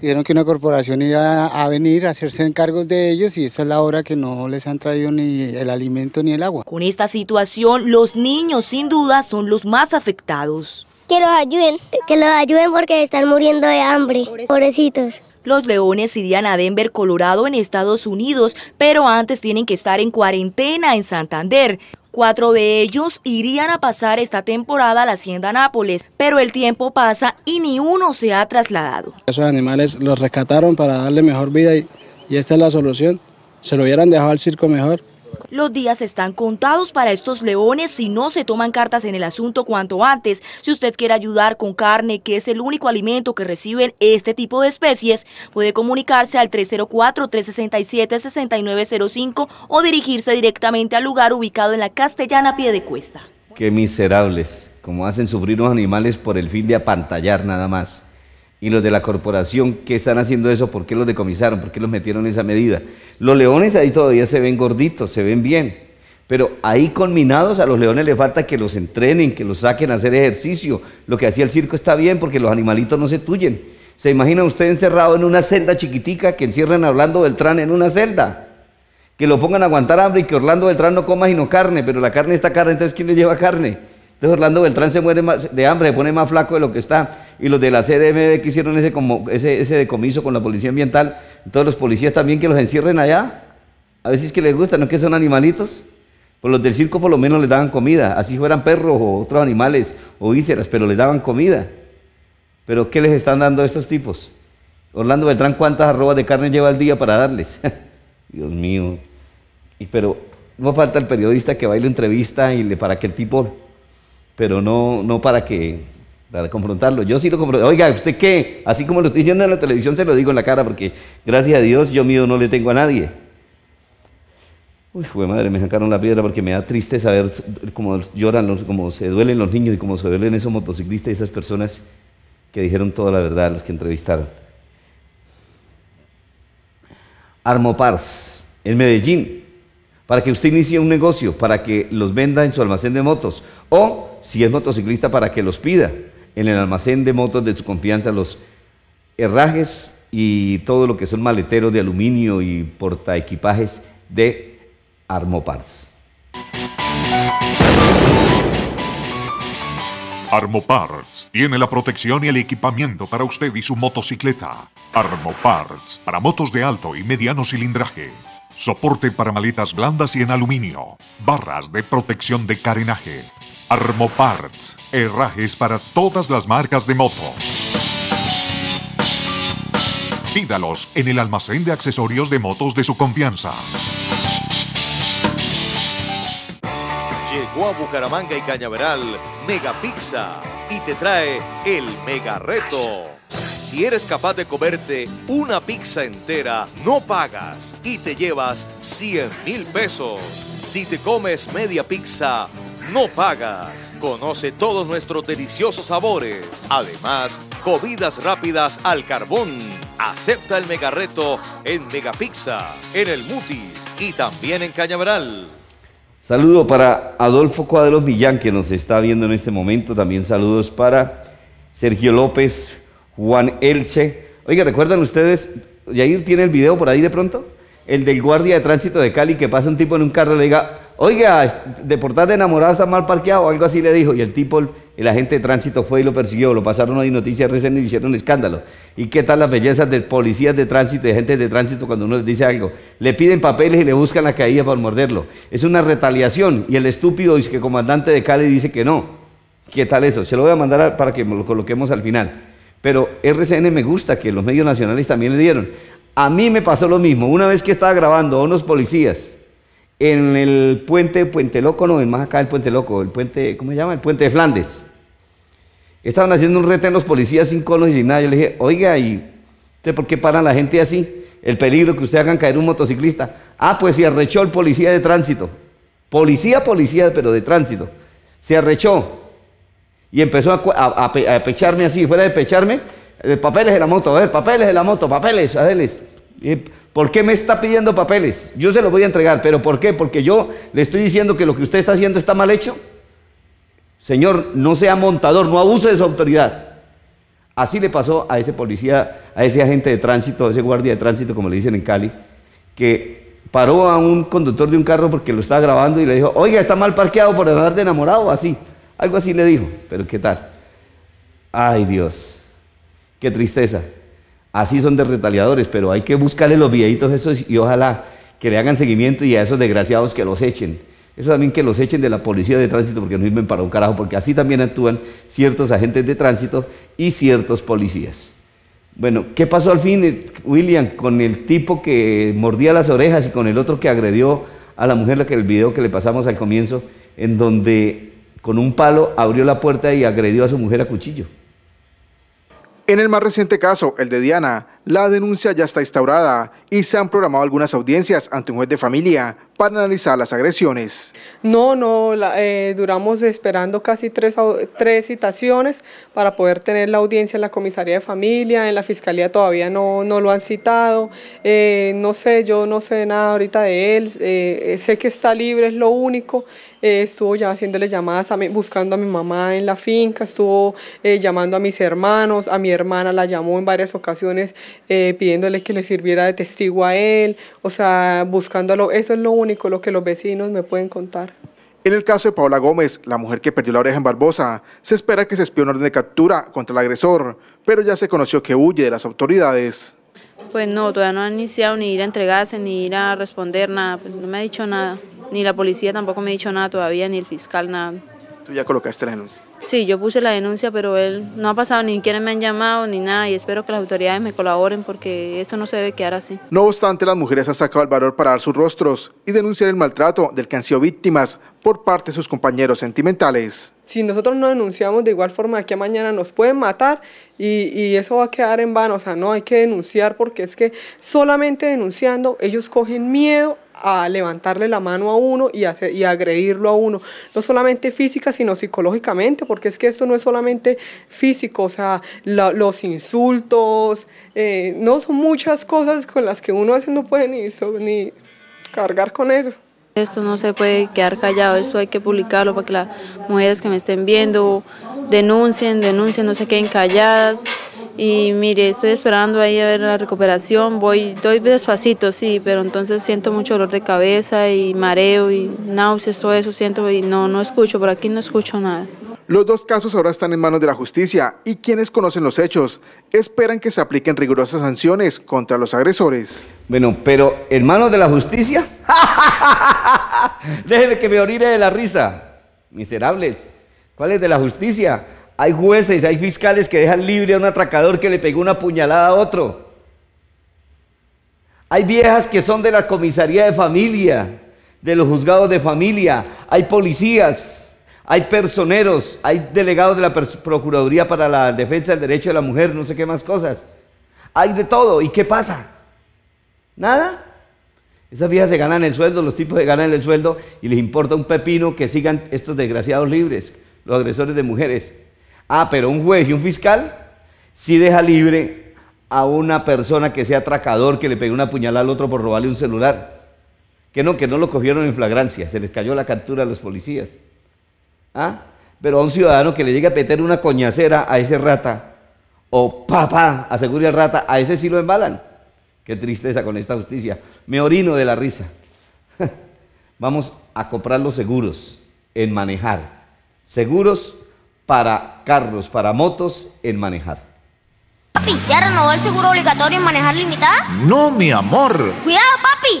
Dijeron que una corporación iba a venir a hacerse encargos de ellos y esta es la hora que no les han traído ni el alimento ni el agua. Con esta situación, los niños sin duda son los más afectados. Que los ayuden, que los ayuden porque están muriendo de hambre, pobrecitos. Los leones irían a Denver, Colorado, en Estados Unidos, pero antes tienen que estar en cuarentena en Santander. Cuatro de ellos irían a pasar esta temporada a la Hacienda Nápoles, pero el tiempo pasa y ni uno se ha trasladado. Esos animales los rescataron para darle mejor vida y, y esta es la solución. Se lo hubieran dejado al circo mejor. Los días están contados para estos leones si no se toman cartas en el asunto cuanto antes. Si usted quiere ayudar con carne, que es el único alimento que reciben este tipo de especies, puede comunicarse al 304-367-6905 o dirigirse directamente al lugar ubicado en la Castellana Piedecuesta. Qué miserables, como hacen sufrir los animales por el fin de apantallar nada más. Y los de la corporación que están haciendo eso, ¿por qué los decomisaron? ¿Por qué los metieron esa medida? Los leones ahí todavía se ven gorditos, se ven bien. Pero ahí conminados a los leones les falta que los entrenen, que los saquen a hacer ejercicio. Lo que hacía el circo está bien porque los animalitos no se tuyen. ¿Se imagina usted encerrado en una celda chiquitica que encierran a Orlando Beltrán en una celda? Que lo pongan a aguantar hambre y que Orlando Beltrán no coma sino carne, pero la carne está cara, entonces ¿quién le lleva carne? Entonces Orlando Beltrán se muere de hambre, se pone más flaco de lo que está. Y los de la CDMB que hicieron ese, ese, decomiso con la policía ambiental, entonces los policías también que los encierren allá. A veces que les gusta, no que son animalitos. Pues los del circo por lo menos les daban comida, así fueran perros o otros animales o vísceras, pero les daban comida. Pero ¿qué les están dando estos tipos? Orlando Beltrán, ¿cuántas arrobas de carne lleva al día para darles? Dios mío. Y pero no falta el periodista que va entrevista y le para que el tipo, pero no, no para que para confrontarlo. Yo sí lo confronto. Oiga, ¿usted qué? Así como lo estoy diciendo en la televisión, se lo digo en la cara, porque gracias a Dios yo mío no le tengo a nadie. Uy, fue madre, me sacaron la piedra porque me da triste saber cómo lloran, los, cómo se duelen los niños y cómo se duelen esos motociclistas y esas personas que dijeron toda la verdad, los que entrevistaron. Armopars, en Medellín, para que usted inicie un negocio, para que los venda en su almacén de motos, o si es motociclista, para que los pida en el almacén de motos de su confianza, los herrajes y todo lo que son maleteros de aluminio y portaequipajes de Armopars. Armoparts tiene la protección y el equipamiento para usted y su motocicleta. Armoparts para motos de alto y mediano cilindraje. Soporte para maletas blandas y en aluminio. Barras de protección de carenaje. Armoparts. Herrajes para todas las marcas de motos. Pídalos en el almacén de accesorios de motos de su confianza. Llegó a Bucaramanga y Cañaveral Mega Pizza y te trae el Mega Reto. Si eres capaz de comerte una pizza entera, no pagas y te llevas 100 mil pesos. Si te comes media pizza, no pagas. Conoce todos nuestros deliciosos sabores. Además, comidas rápidas al carbón. Acepta el mega reto en Megapizza, en el Mutis y también en Cañaveral. Saludo para Adolfo Cuadros Millán, que nos está viendo en este momento. También saludos para Sergio López, Juan Elche. Oiga, ¿recuerdan ustedes? Yair tiene el video por ahí de pronto. El del guardia de tránsito de Cali que pasa un tipo en un carro y le diga, oiga, de portar de enamorado está mal parqueado, algo así le dijo. Y el tipo, el agente de tránsito fue y lo persiguió, lo pasaron ahí noticias recién y hicieron un escándalo. ¿Y qué tal las bellezas de policías de tránsito y de gente de tránsito cuando uno les dice algo? Le piden papeles y le buscan la caída para morderlo. Es una retaliación y el estúpido dice que comandante de Cali dice que no. ¿Qué tal eso? Se lo voy a mandar para que lo coloquemos al final. Pero RCN me gusta que los medios nacionales también le dieron. A mí me pasó lo mismo. Una vez que estaba grabando a unos policías en el puente Puente Loco, no, más acá el Puente Loco, el puente, ¿cómo se llama? El puente de Flandes. Estaban haciendo un en los policías sin conos y nada. Yo le dije, oiga, ¿y usted por qué paran la gente así? El peligro que usted hagan caer un motociclista. Ah, pues se arrechó el policía de tránsito. Policía, policía, pero de tránsito. Se arrechó. Y empezó a, a pecharme así. Fuera de pecharme, papeles de la moto, a ver, papeles de la moto, papeles, a verles. ¿Por qué me está pidiendo papeles? Yo se los voy a entregar, pero ¿por qué? Porque yo le estoy diciendo que lo que usted está haciendo está mal hecho. Señor, no sea montador, no abuse de su autoridad. Así le pasó a ese policía, a ese agente de tránsito, a ese guardia de tránsito, como le dicen en Cali, que paró a un conductor de un carro porque lo estaba grabando y le dijo, oiga, está mal parqueado por andar de enamorado, así. Algo así le dijo, pero ¿qué tal? Ay Dios. Qué tristeza. Así son de retaliadores, pero hay que buscarle los videitos esos y ojalá que le hagan seguimiento y a esos desgraciados que los echen. Eso también que los echen de la policía de tránsito porque no sirven para un carajo, porque así también actúan ciertos agentes de tránsito y ciertos policías. Bueno, ¿qué pasó al fin, William, con el tipo que mordía las orejas y con el otro que agredió a la mujer, que el video que le pasamos al comienzo, en donde con un palo abrió la puerta y agredió a su mujer a cuchillo? En el más reciente caso, el de Diana, la denuncia ya está instaurada y se han programado algunas audiencias ante un juez de familia para analizar las agresiones. No, no, eh, duramos esperando casi tres, tres citaciones para poder tener la audiencia en la comisaría de familia, en la fiscalía todavía no, no lo han citado, eh, no sé, yo no sé nada ahorita de él, eh, sé que está libre, es lo único, estuvo ya haciéndole llamadas, a buscando a mi mamá en la finca, estuvo llamando a mis hermanos, a mi hermana la llamó en varias ocasiones pidiéndole que le sirviera de testigo a él, o sea, buscándolo, eso es lo único lo que los vecinos me pueden contar. En el caso de Paola Gómez, la mujer que perdió la oreja en Barbosa, se espera que se espíe un orden de captura contra el agresor, pero ya se conoció que huye de las autoridades. Pues no, todavía no han iniciado ni ir a entregarse, ni ir a responder nada, pues no me ha dicho nada, ni la policía tampoco me ha dicho nada todavía, ni el fiscal nada. ¿Tú ya colocaste la denuncia? Sí, yo puse la denuncia, pero él no ha pasado, ni siquiera me han llamado ni nada y espero que las autoridades me colaboren porque esto no se debe quedar así. No obstante, las mujeres han sacado el valor para dar sus rostros y denunciar el maltrato del que han sido víctimas por parte de sus compañeros sentimentales. Si nosotros no denunciamos de igual forma, aquí a mañana nos pueden matar y, y eso va a quedar en vano. O sea, no hay que denunciar porque es que solamente denunciando ellos cogen miedo a levantarle la mano a uno y, hacer, y agredirlo a uno, no solamente física, sino psicológicamente, porque es que esto no es solamente físico, o sea, los insultos, eh, no son muchas cosas con las que uno a veces no puede ni, ni cargar con eso. Esto no se puede quedar callado, esto hay que publicarlo para que las mujeres que me estén viendo denuncien, denuncien, no se queden calladas. Y mire, estoy esperando ahí a ver la recuperación, voy, doy despacito, sí, pero entonces siento mucho dolor de cabeza y mareo y náuseas, todo eso siento y no, no escucho, por aquí no escucho nada. Los dos casos ahora están en manos de la justicia y quienes conocen los hechos esperan que se apliquen rigurosas sanciones contra los agresores. Bueno, pero ¿en manos de la justicia? Déjeme que me orine de la risa. Miserables. ¿Cuál es de la justicia? Hay jueces, hay fiscales que dejan libre a un atracador que le pegó una puñalada a otro. Hay viejas que son de la comisaría de familia, de los juzgados de familia, hay policías, hay personeros, hay delegados de la Procuraduría para la Defensa del Derecho de la Mujer, no sé qué más cosas. Hay de todo. ¿Y qué pasa? Nada. Esas viejas se ganan el sueldo, los tipos se ganan el sueldo y les importa un pepino que sigan estos desgraciados libres, los agresores de mujeres. Ah, pero un juez y un fiscal sí deja libre a una persona que sea atracador, que le pegue una puñalada al otro por robarle un celular. Que no, que no lo cogieron en flagrancia, se les cayó la captura a los policías. ¿Ah? Pero a un ciudadano que le llegue a meter una coñacera a ese rata, o papá, asegure al rata, a ese sí lo embalan. Qué tristeza con esta justicia. Me orino de la risa. Vamos a comprar los seguros en manejar. Seguros para carros, para motos en manejar. Papi, ¿ya renovó el seguro obligatorio en manejar limitada? No, mi amor. Cuidado, papi.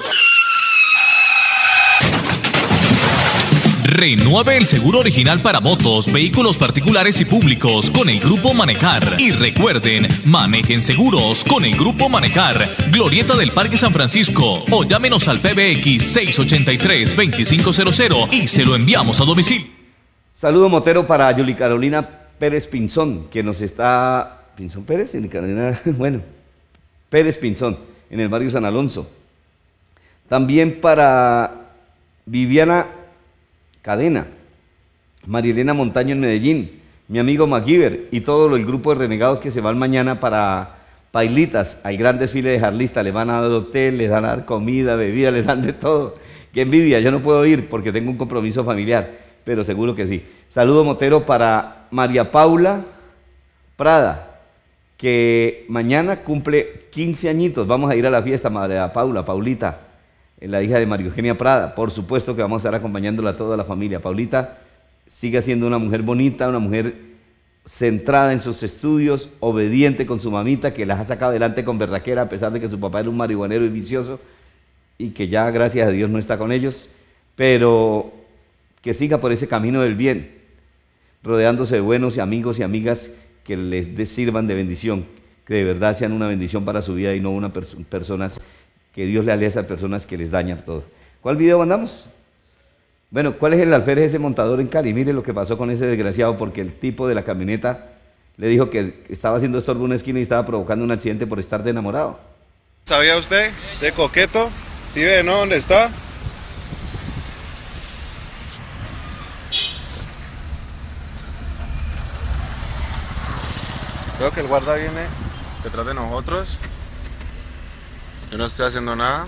Renueve el seguro original para motos, vehículos particulares y públicos con el Grupo Manejar. Y recuerden, manejen seguros con el Grupo Manejar. Glorieta del Parque San Francisco o llámenos al PBX 683-2500 y se lo enviamos a domicilio. Saludo motero para Yuli Carolina Pérez Pinzón, que nos está... ¿Pinzón Pérez? Carolina, bueno, Pérez Pinzón, en el barrio San Alonso. También para Viviana Cadena, Marielena Montaño en Medellín, mi amigo MacGyver y todo el grupo de renegados que se van mañana para Pailitas, al gran desfile de Jarlista, le van a dar hotel, le van a dar comida, bebida, les dan de todo. Qué envidia, yo no puedo ir porque tengo un compromiso familiar, pero seguro que sí. Saludo motero para María Paula Prada, que mañana cumple 15 añitos. Vamos a ir a la fiesta, María Paula, Paulita la hija de María Eugenia Prada. Por supuesto que vamos a estar acompañándola a toda la familia. Paulita sigue siendo una mujer bonita, una mujer centrada en sus estudios, obediente con su mamita, que las ha sacado adelante con berraquera, a pesar de que su papá era un marihuanero y vicioso, y que ya, gracias a Dios, no está con ellos, pero que siga por ese camino del bien, rodeándose de buenos amigos y amigas que les sirvan de bendición, que de verdad sean una bendición para su vida y no una personas que Dios le alea a personas que les dañan todo. ¿Cuál video mandamos? Bueno, ¿cuál es el alférez ese montador en Cali? Mire lo que pasó con ese desgraciado, porque el tipo de la camioneta le dijo que estaba haciendo estorbo en una esquina y estaba provocando un accidente por estar de enamorado. ¿Sabía usted de coqueto? ¿Sí ve, no? ¿Dónde está? Creo que el guarda viene detrás de nosotros. Yo no estoy haciendo nada.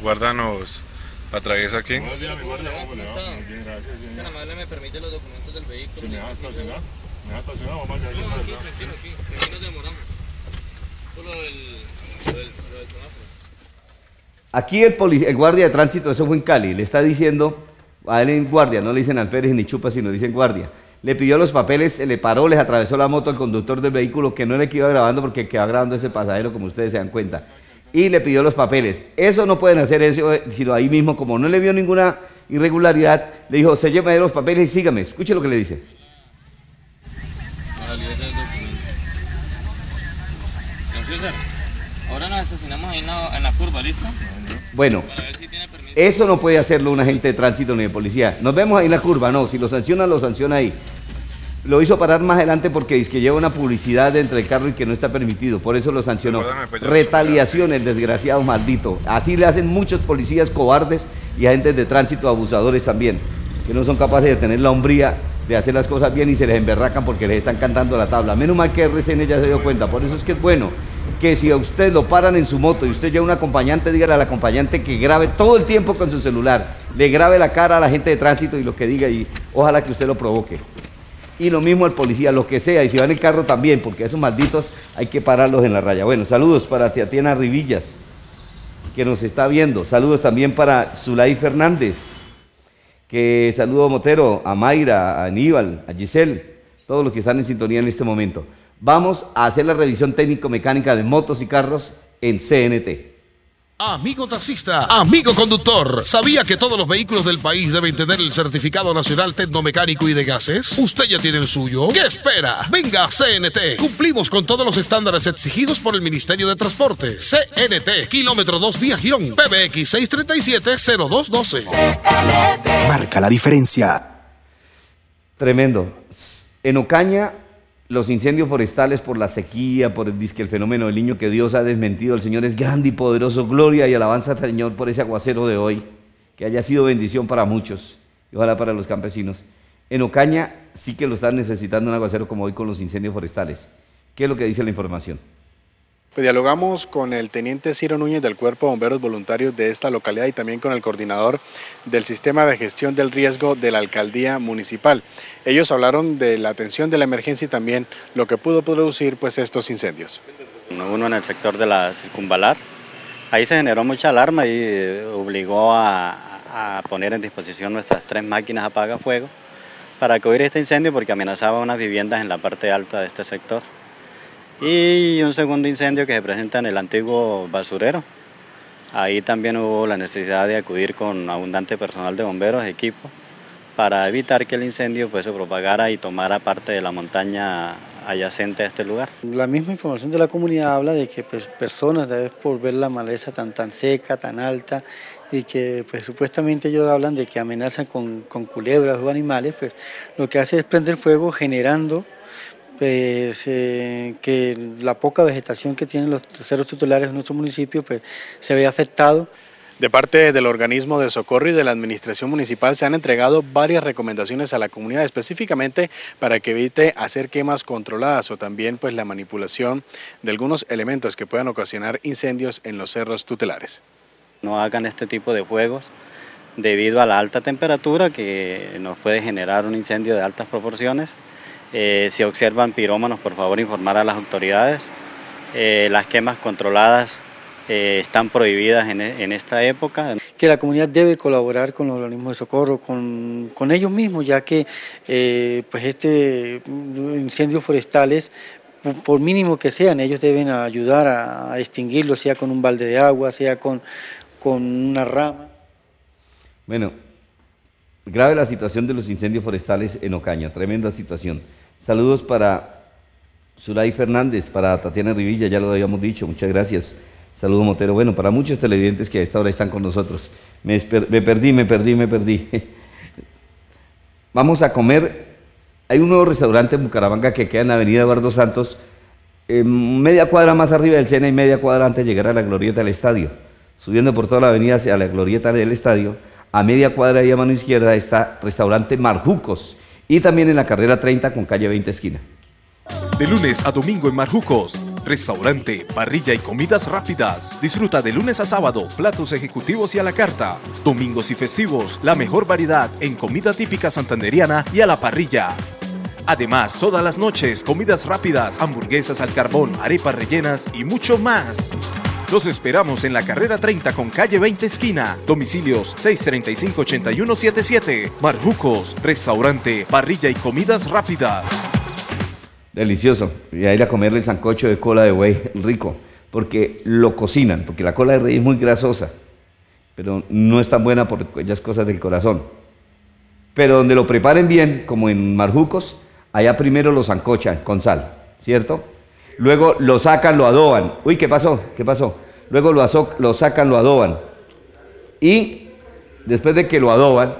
Guarda nos atraviesa aquí. Buenos días, mi guardia. ¿Cómo le va? Muy bien, gracias. Bien. Tan amable me permite los documentos del vehículo. ¿Se me deja estacionar? ¿Me deja estacionar? Vamos a llegar aquí. Tranquilo, aquí. Aquí nos demoramos. Solo el, lo del, lo del semáforo. Aquí el, el, guardia de tránsito, eso fue en Cali, le está diciendo, a él en guardia, no le dicen al Pérez ni chupa, sino dicen guardia le pidió los papeles, le paró, les atravesó la moto al conductor del vehículo, que no era que iba grabando porque quedaba grabando ese pasajero, como ustedes se dan cuenta. Y le pidió los papeles. Eso no pueden hacer eso, eh, sino ahí mismo, como no le vio ninguna irregularidad, le dijo, se lleva los papeles y sígame. Escuche lo que le dice. Ahora nos estacionamos ahí en la, en la curva, ¿listo? Bueno, eso no puede hacerlo un agente de tránsito ni de policía. Nos vemos ahí en la curva, no, si lo sanciona, lo sanciona ahí. Lo hizo parar más adelante porque dice que lleva una publicidad dentro del carro y que no está permitido, por eso lo sancionó. Retaliación, el desgraciado maldito. Así le hacen muchos policías cobardes y agentes de tránsito abusadores también, que no son capaces de tener la hombría de hacer las cosas bien y se les emberracan porque les están cantando la tabla. Menos mal que RCN ya se dio cuenta, por eso es que es bueno que si a usted lo paran en su moto y usted lleva un acompañante, dígale al acompañante que grabe todo el tiempo con su celular, le grabe la cara a la gente de tránsito y lo que diga y ojalá que usted lo provoque. Y lo mismo el policía, lo que sea, y si va en el carro también, porque esos malditos hay que pararlos en la raya. Bueno, saludos para Tiatiana Rivillas, que nos está viendo. Saludos también para Zulay Fernández, que saludo a Motero, a Mayra, a Aníbal, a Giselle, todos los que están en sintonía en este momento vamos a hacer la revisión técnico-mecánica de motos y carros en CNT. Amigo taxista, amigo conductor, ¿sabía que todos los vehículos del país deben tener el certificado nacional tecnomecánico y de gases? ¿Usted ya tiene el suyo? ¿Qué espera? Venga a CNT. Cumplimos con todos los estándares exigidos por el Ministerio de Transporte. CNT, kilómetro 2 vía Girón, PBX 637-0212. Marca la diferencia. Tremendo. En Ocaña, los incendios forestales por la sequía, por el, disque el fenómeno del niño que Dios ha desmentido. El Señor es grande y poderoso. Gloria y alabanza al Señor por ese aguacero de hoy, que haya sido bendición para muchos y ojalá para los campesinos. En Ocaña sí que lo están necesitando un aguacero como hoy con los incendios forestales. ¿Qué es lo que dice la información? Pues dialogamos con el teniente Ciro Núñez del Cuerpo de Bomberos Voluntarios de esta localidad y también con el coordinador del Sistema de Gestión del Riesgo de la Alcaldía Municipal. Ellos hablaron de la atención de la emergencia y también lo que pudo producir pues, estos incendios. Uno en el sector de la circunvalar, ahí se generó mucha alarma y eh, obligó a, poner en disposición nuestras tres máquinas apagafuego para cubrir este incendio porque amenazaba unas viviendas en la parte alta de este sector y un segundo incendio que se presenta en el antiguo basurero. Ahí también hubo la necesidad de acudir con abundante personal de bomberos, equipo, para evitar que el incendio pues, se propagara y tomara parte de la montaña adyacente a este lugar. La misma información de la comunidad habla de que pues, personas, vez por ver la maleza tan, tan seca, tan alta, y que pues, supuestamente ellos hablan de que amenazan con, con culebras o animales, pues lo que hace es prender fuego generando pues, eh, que la poca vegetación que tienen los terceros tutelares de nuestro municipio pues, se ve afectado. De parte del organismo de socorro y de la administración municipal se han entregado varias recomendaciones a la comunidad específicamente para que evite hacer quemas controladas o también pues la manipulación de algunos elementos que puedan ocasionar incendios en los cerros tutelares. No hagan este tipo de fuegos debido a la alta temperatura que nos puede generar un incendio de altas proporciones. Eh, si observan pirómanos, por favor informar a las autoridades. Eh, las quemas controladas eh, están prohibidas en, en, esta época. Que la comunidad debe colaborar con los organismos de socorro, con, con ellos mismos, ya que pues este incendios forestales por mínimo que sean, ellos deben ayudar a, extinguirlo, sea con un balde de agua, sea con, con una rama. Bueno, grave la situación de los incendios forestales en Ocaña, tremenda situación. Saludos para Zulay Fernández, para Tatiana Rivilla, ya lo habíamos dicho, muchas gracias. Saludos Motero. Bueno, para muchos televidentes que a esta hora están con nosotros. Me, perdí, me perdí, me perdí. Vamos a comer. Hay un nuevo restaurante en Bucaramanga que queda en la avenida Eduardo Santos, media cuadra más arriba del Sena y media cuadra antes de llegar a la glorieta del estadio. Subiendo por toda la avenida hacia la glorieta del estadio, a media cuadra y a mano izquierda está restaurante Marjucos y también en la carrera 30 con calle 20 esquina. De lunes a domingo en Marjucos, restaurante, parrilla y comidas rápidas. Disfruta de lunes a sábado platos ejecutivos y a la carta. Domingos y festivos, la mejor variedad en comida típica santanderiana y a la parrilla. Además, todas las noches, comidas rápidas, hamburguesas al carbón, arepas rellenas y mucho más. Los esperamos en la carrera 30 con calle 20 esquina. Domicilios 635-8177. Marjucos, restaurante, parrilla y comidas rápidas. Delicioso. Y a ir a comerle el sancocho de cola de buey rico. Porque lo cocinan. Porque la cola de rey es muy grasosa. Pero no es tan buena por aquellas cosas del corazón. Pero donde lo preparen bien, como en Marjucos, allá primero lo sancochan con sal. ¿Cierto? Luego lo sacan, lo adoban. Uy, ¿qué pasó? ¿Qué pasó? Luego lo, lo sacan, lo adoban. Y después de que lo adoban,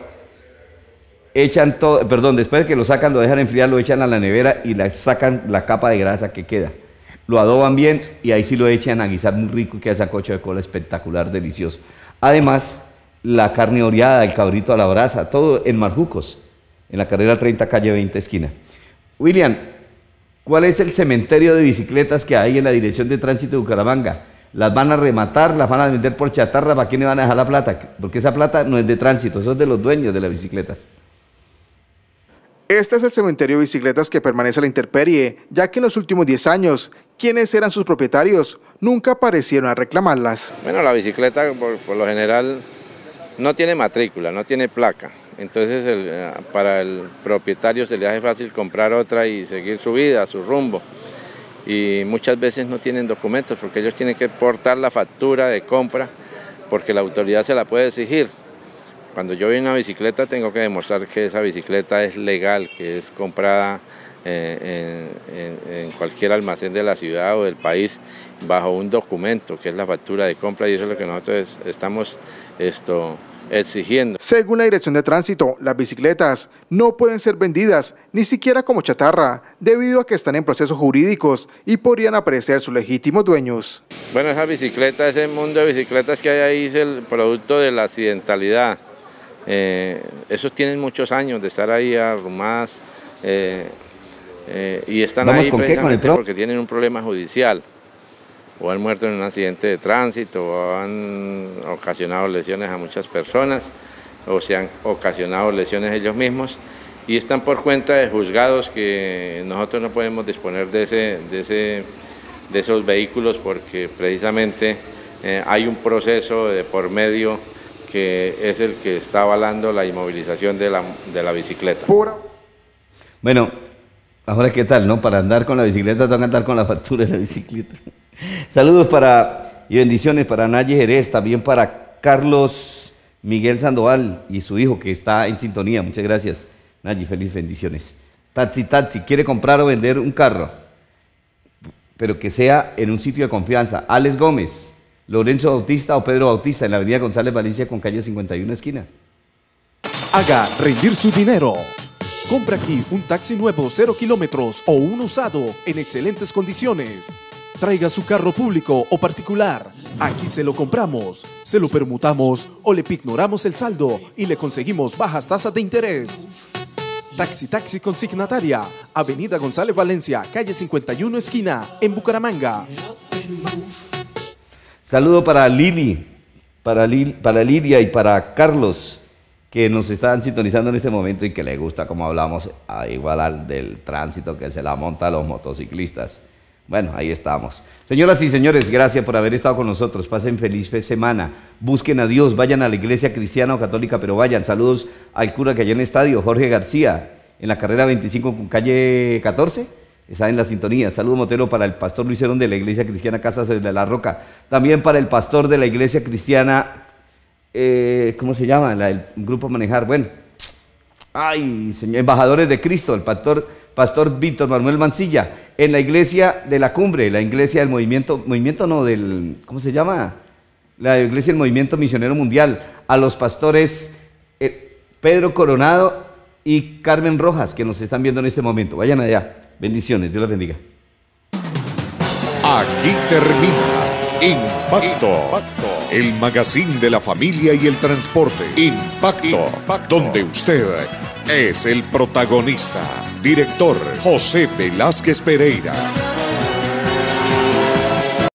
echan todo, perdón, después de que lo sacan, lo dejan enfriar, lo echan a la nevera y le sacan la capa de grasa que queda. Lo adoban bien y ahí sí lo echan a guisar muy rico y queda sacocho de cola espectacular, delicioso. Además, la carne oreada, el cabrito a la brasa, todo en Marjucos, en la carrera 30, calle 20, esquina. William, ¿Cuál es el cementerio de bicicletas que hay en la dirección de tránsito de Bucaramanga? Las van a rematar, las van a vender por chatarra, ¿para quién le van a dejar la plata? Porque esa plata no es de tránsito, eso es de los dueños de las bicicletas. Este es el cementerio de bicicletas que permanece a la intemperie, ya que en los últimos 10 años, quienes eran sus propietarios nunca aparecieron a reclamarlas. Bueno, la bicicleta por, lo general no tiene matrícula, no tiene placa. Entonces el, para el propietario se le hace fácil comprar otra y seguir su vida, su rumbo. Y muchas veces no tienen documentos porque ellos tienen que portar la factura de compra porque la autoridad se la puede exigir. Cuando yo veo una bicicleta tengo que demostrar que esa bicicleta es legal, que es comprada eh, en, cualquier almacén de la ciudad o del país bajo un documento que es la factura de compra y eso es lo que nosotros estamos esto, exigiendo. Según la Dirección de Tránsito, las bicicletas no pueden ser vendidas ni siquiera como chatarra debido a que están en procesos jurídicos y podrían aparecer sus legítimos dueños. Bueno, esa bicicleta, ese mundo de bicicletas que hay ahí es el producto de la accidentalidad. Eh, esos tienen muchos años de estar ahí arrumadas eh, eh, y están ahí precisamente porque tienen un problema judicial o han muerto en un accidente de tránsito o han ocasionado lesiones a muchas personas o se han ocasionado lesiones ellos mismos y están por cuenta de juzgados que nosotros no podemos disponer de, ese, de, ese, de esos vehículos porque precisamente hay un proceso de por medio que es el que está avalando la inmovilización de la, de la bicicleta. Bueno, ahora qué tal, ¿no? Para andar con la bicicleta tengo que andar con la factura de la bicicleta. Saludos para y bendiciones para Naye Jerez, también para Carlos Miguel Sandoval y su hijo que está en sintonía. Muchas gracias, Naye, feliz bendiciones. Taxi Taxi, quiere comprar o vender un carro, pero que sea en un sitio de confianza. Alex Gómez, Lorenzo Bautista o Pedro Bautista en la avenida González Valencia con calle 51 esquina. Haga rendir su dinero. Compra aquí un taxi nuevo 0 kilómetros o un usado en excelentes condiciones. Traiga su carro público o particular. Aquí se lo compramos, se lo permutamos o le pignoramos el saldo y le conseguimos bajas tasas de interés. Taxi Taxi Consignataria, Avenida González Valencia, calle 51 esquina, en Bucaramanga. Saludo para Lili, para, Lidia y para Carlos, que nos están sintonizando en este momento y que le gusta como hablamos a igual del tránsito que se la monta a los motociclistas. Bueno, ahí estamos. Señoras y señores, gracias por haber estado con nosotros. Pasen feliz semana. Busquen a Dios, vayan a la iglesia cristiana o católica, pero vayan. Saludos al cura que hay en el estadio, Jorge García, en la carrera 25 con calle 14 está en la sintonía. Saludo Motero para el pastor Luis Herón de la Iglesia Cristiana Casas de la Roca. También para el pastor de la Iglesia Cristiana, eh, ¿cómo se llama? el grupo Manejar. Bueno, ay, señor, embajadores de Cristo, el pastor, pastor Víctor Manuel Mancilla, en la Iglesia de la Cumbre, la Iglesia del Movimiento, movimiento no, del, ¿cómo se llama? La Iglesia del Movimiento Misionero Mundial, a los pastores eh, Pedro Coronado y Carmen Rojas, que nos están viendo en este momento. Vayan allá. Bendiciones, Dios los bendiga. Aquí termina Impacto, el magazine de la familia y el transporte. Impacto, donde usted es el protagonista. Director José Velázquez Pereira.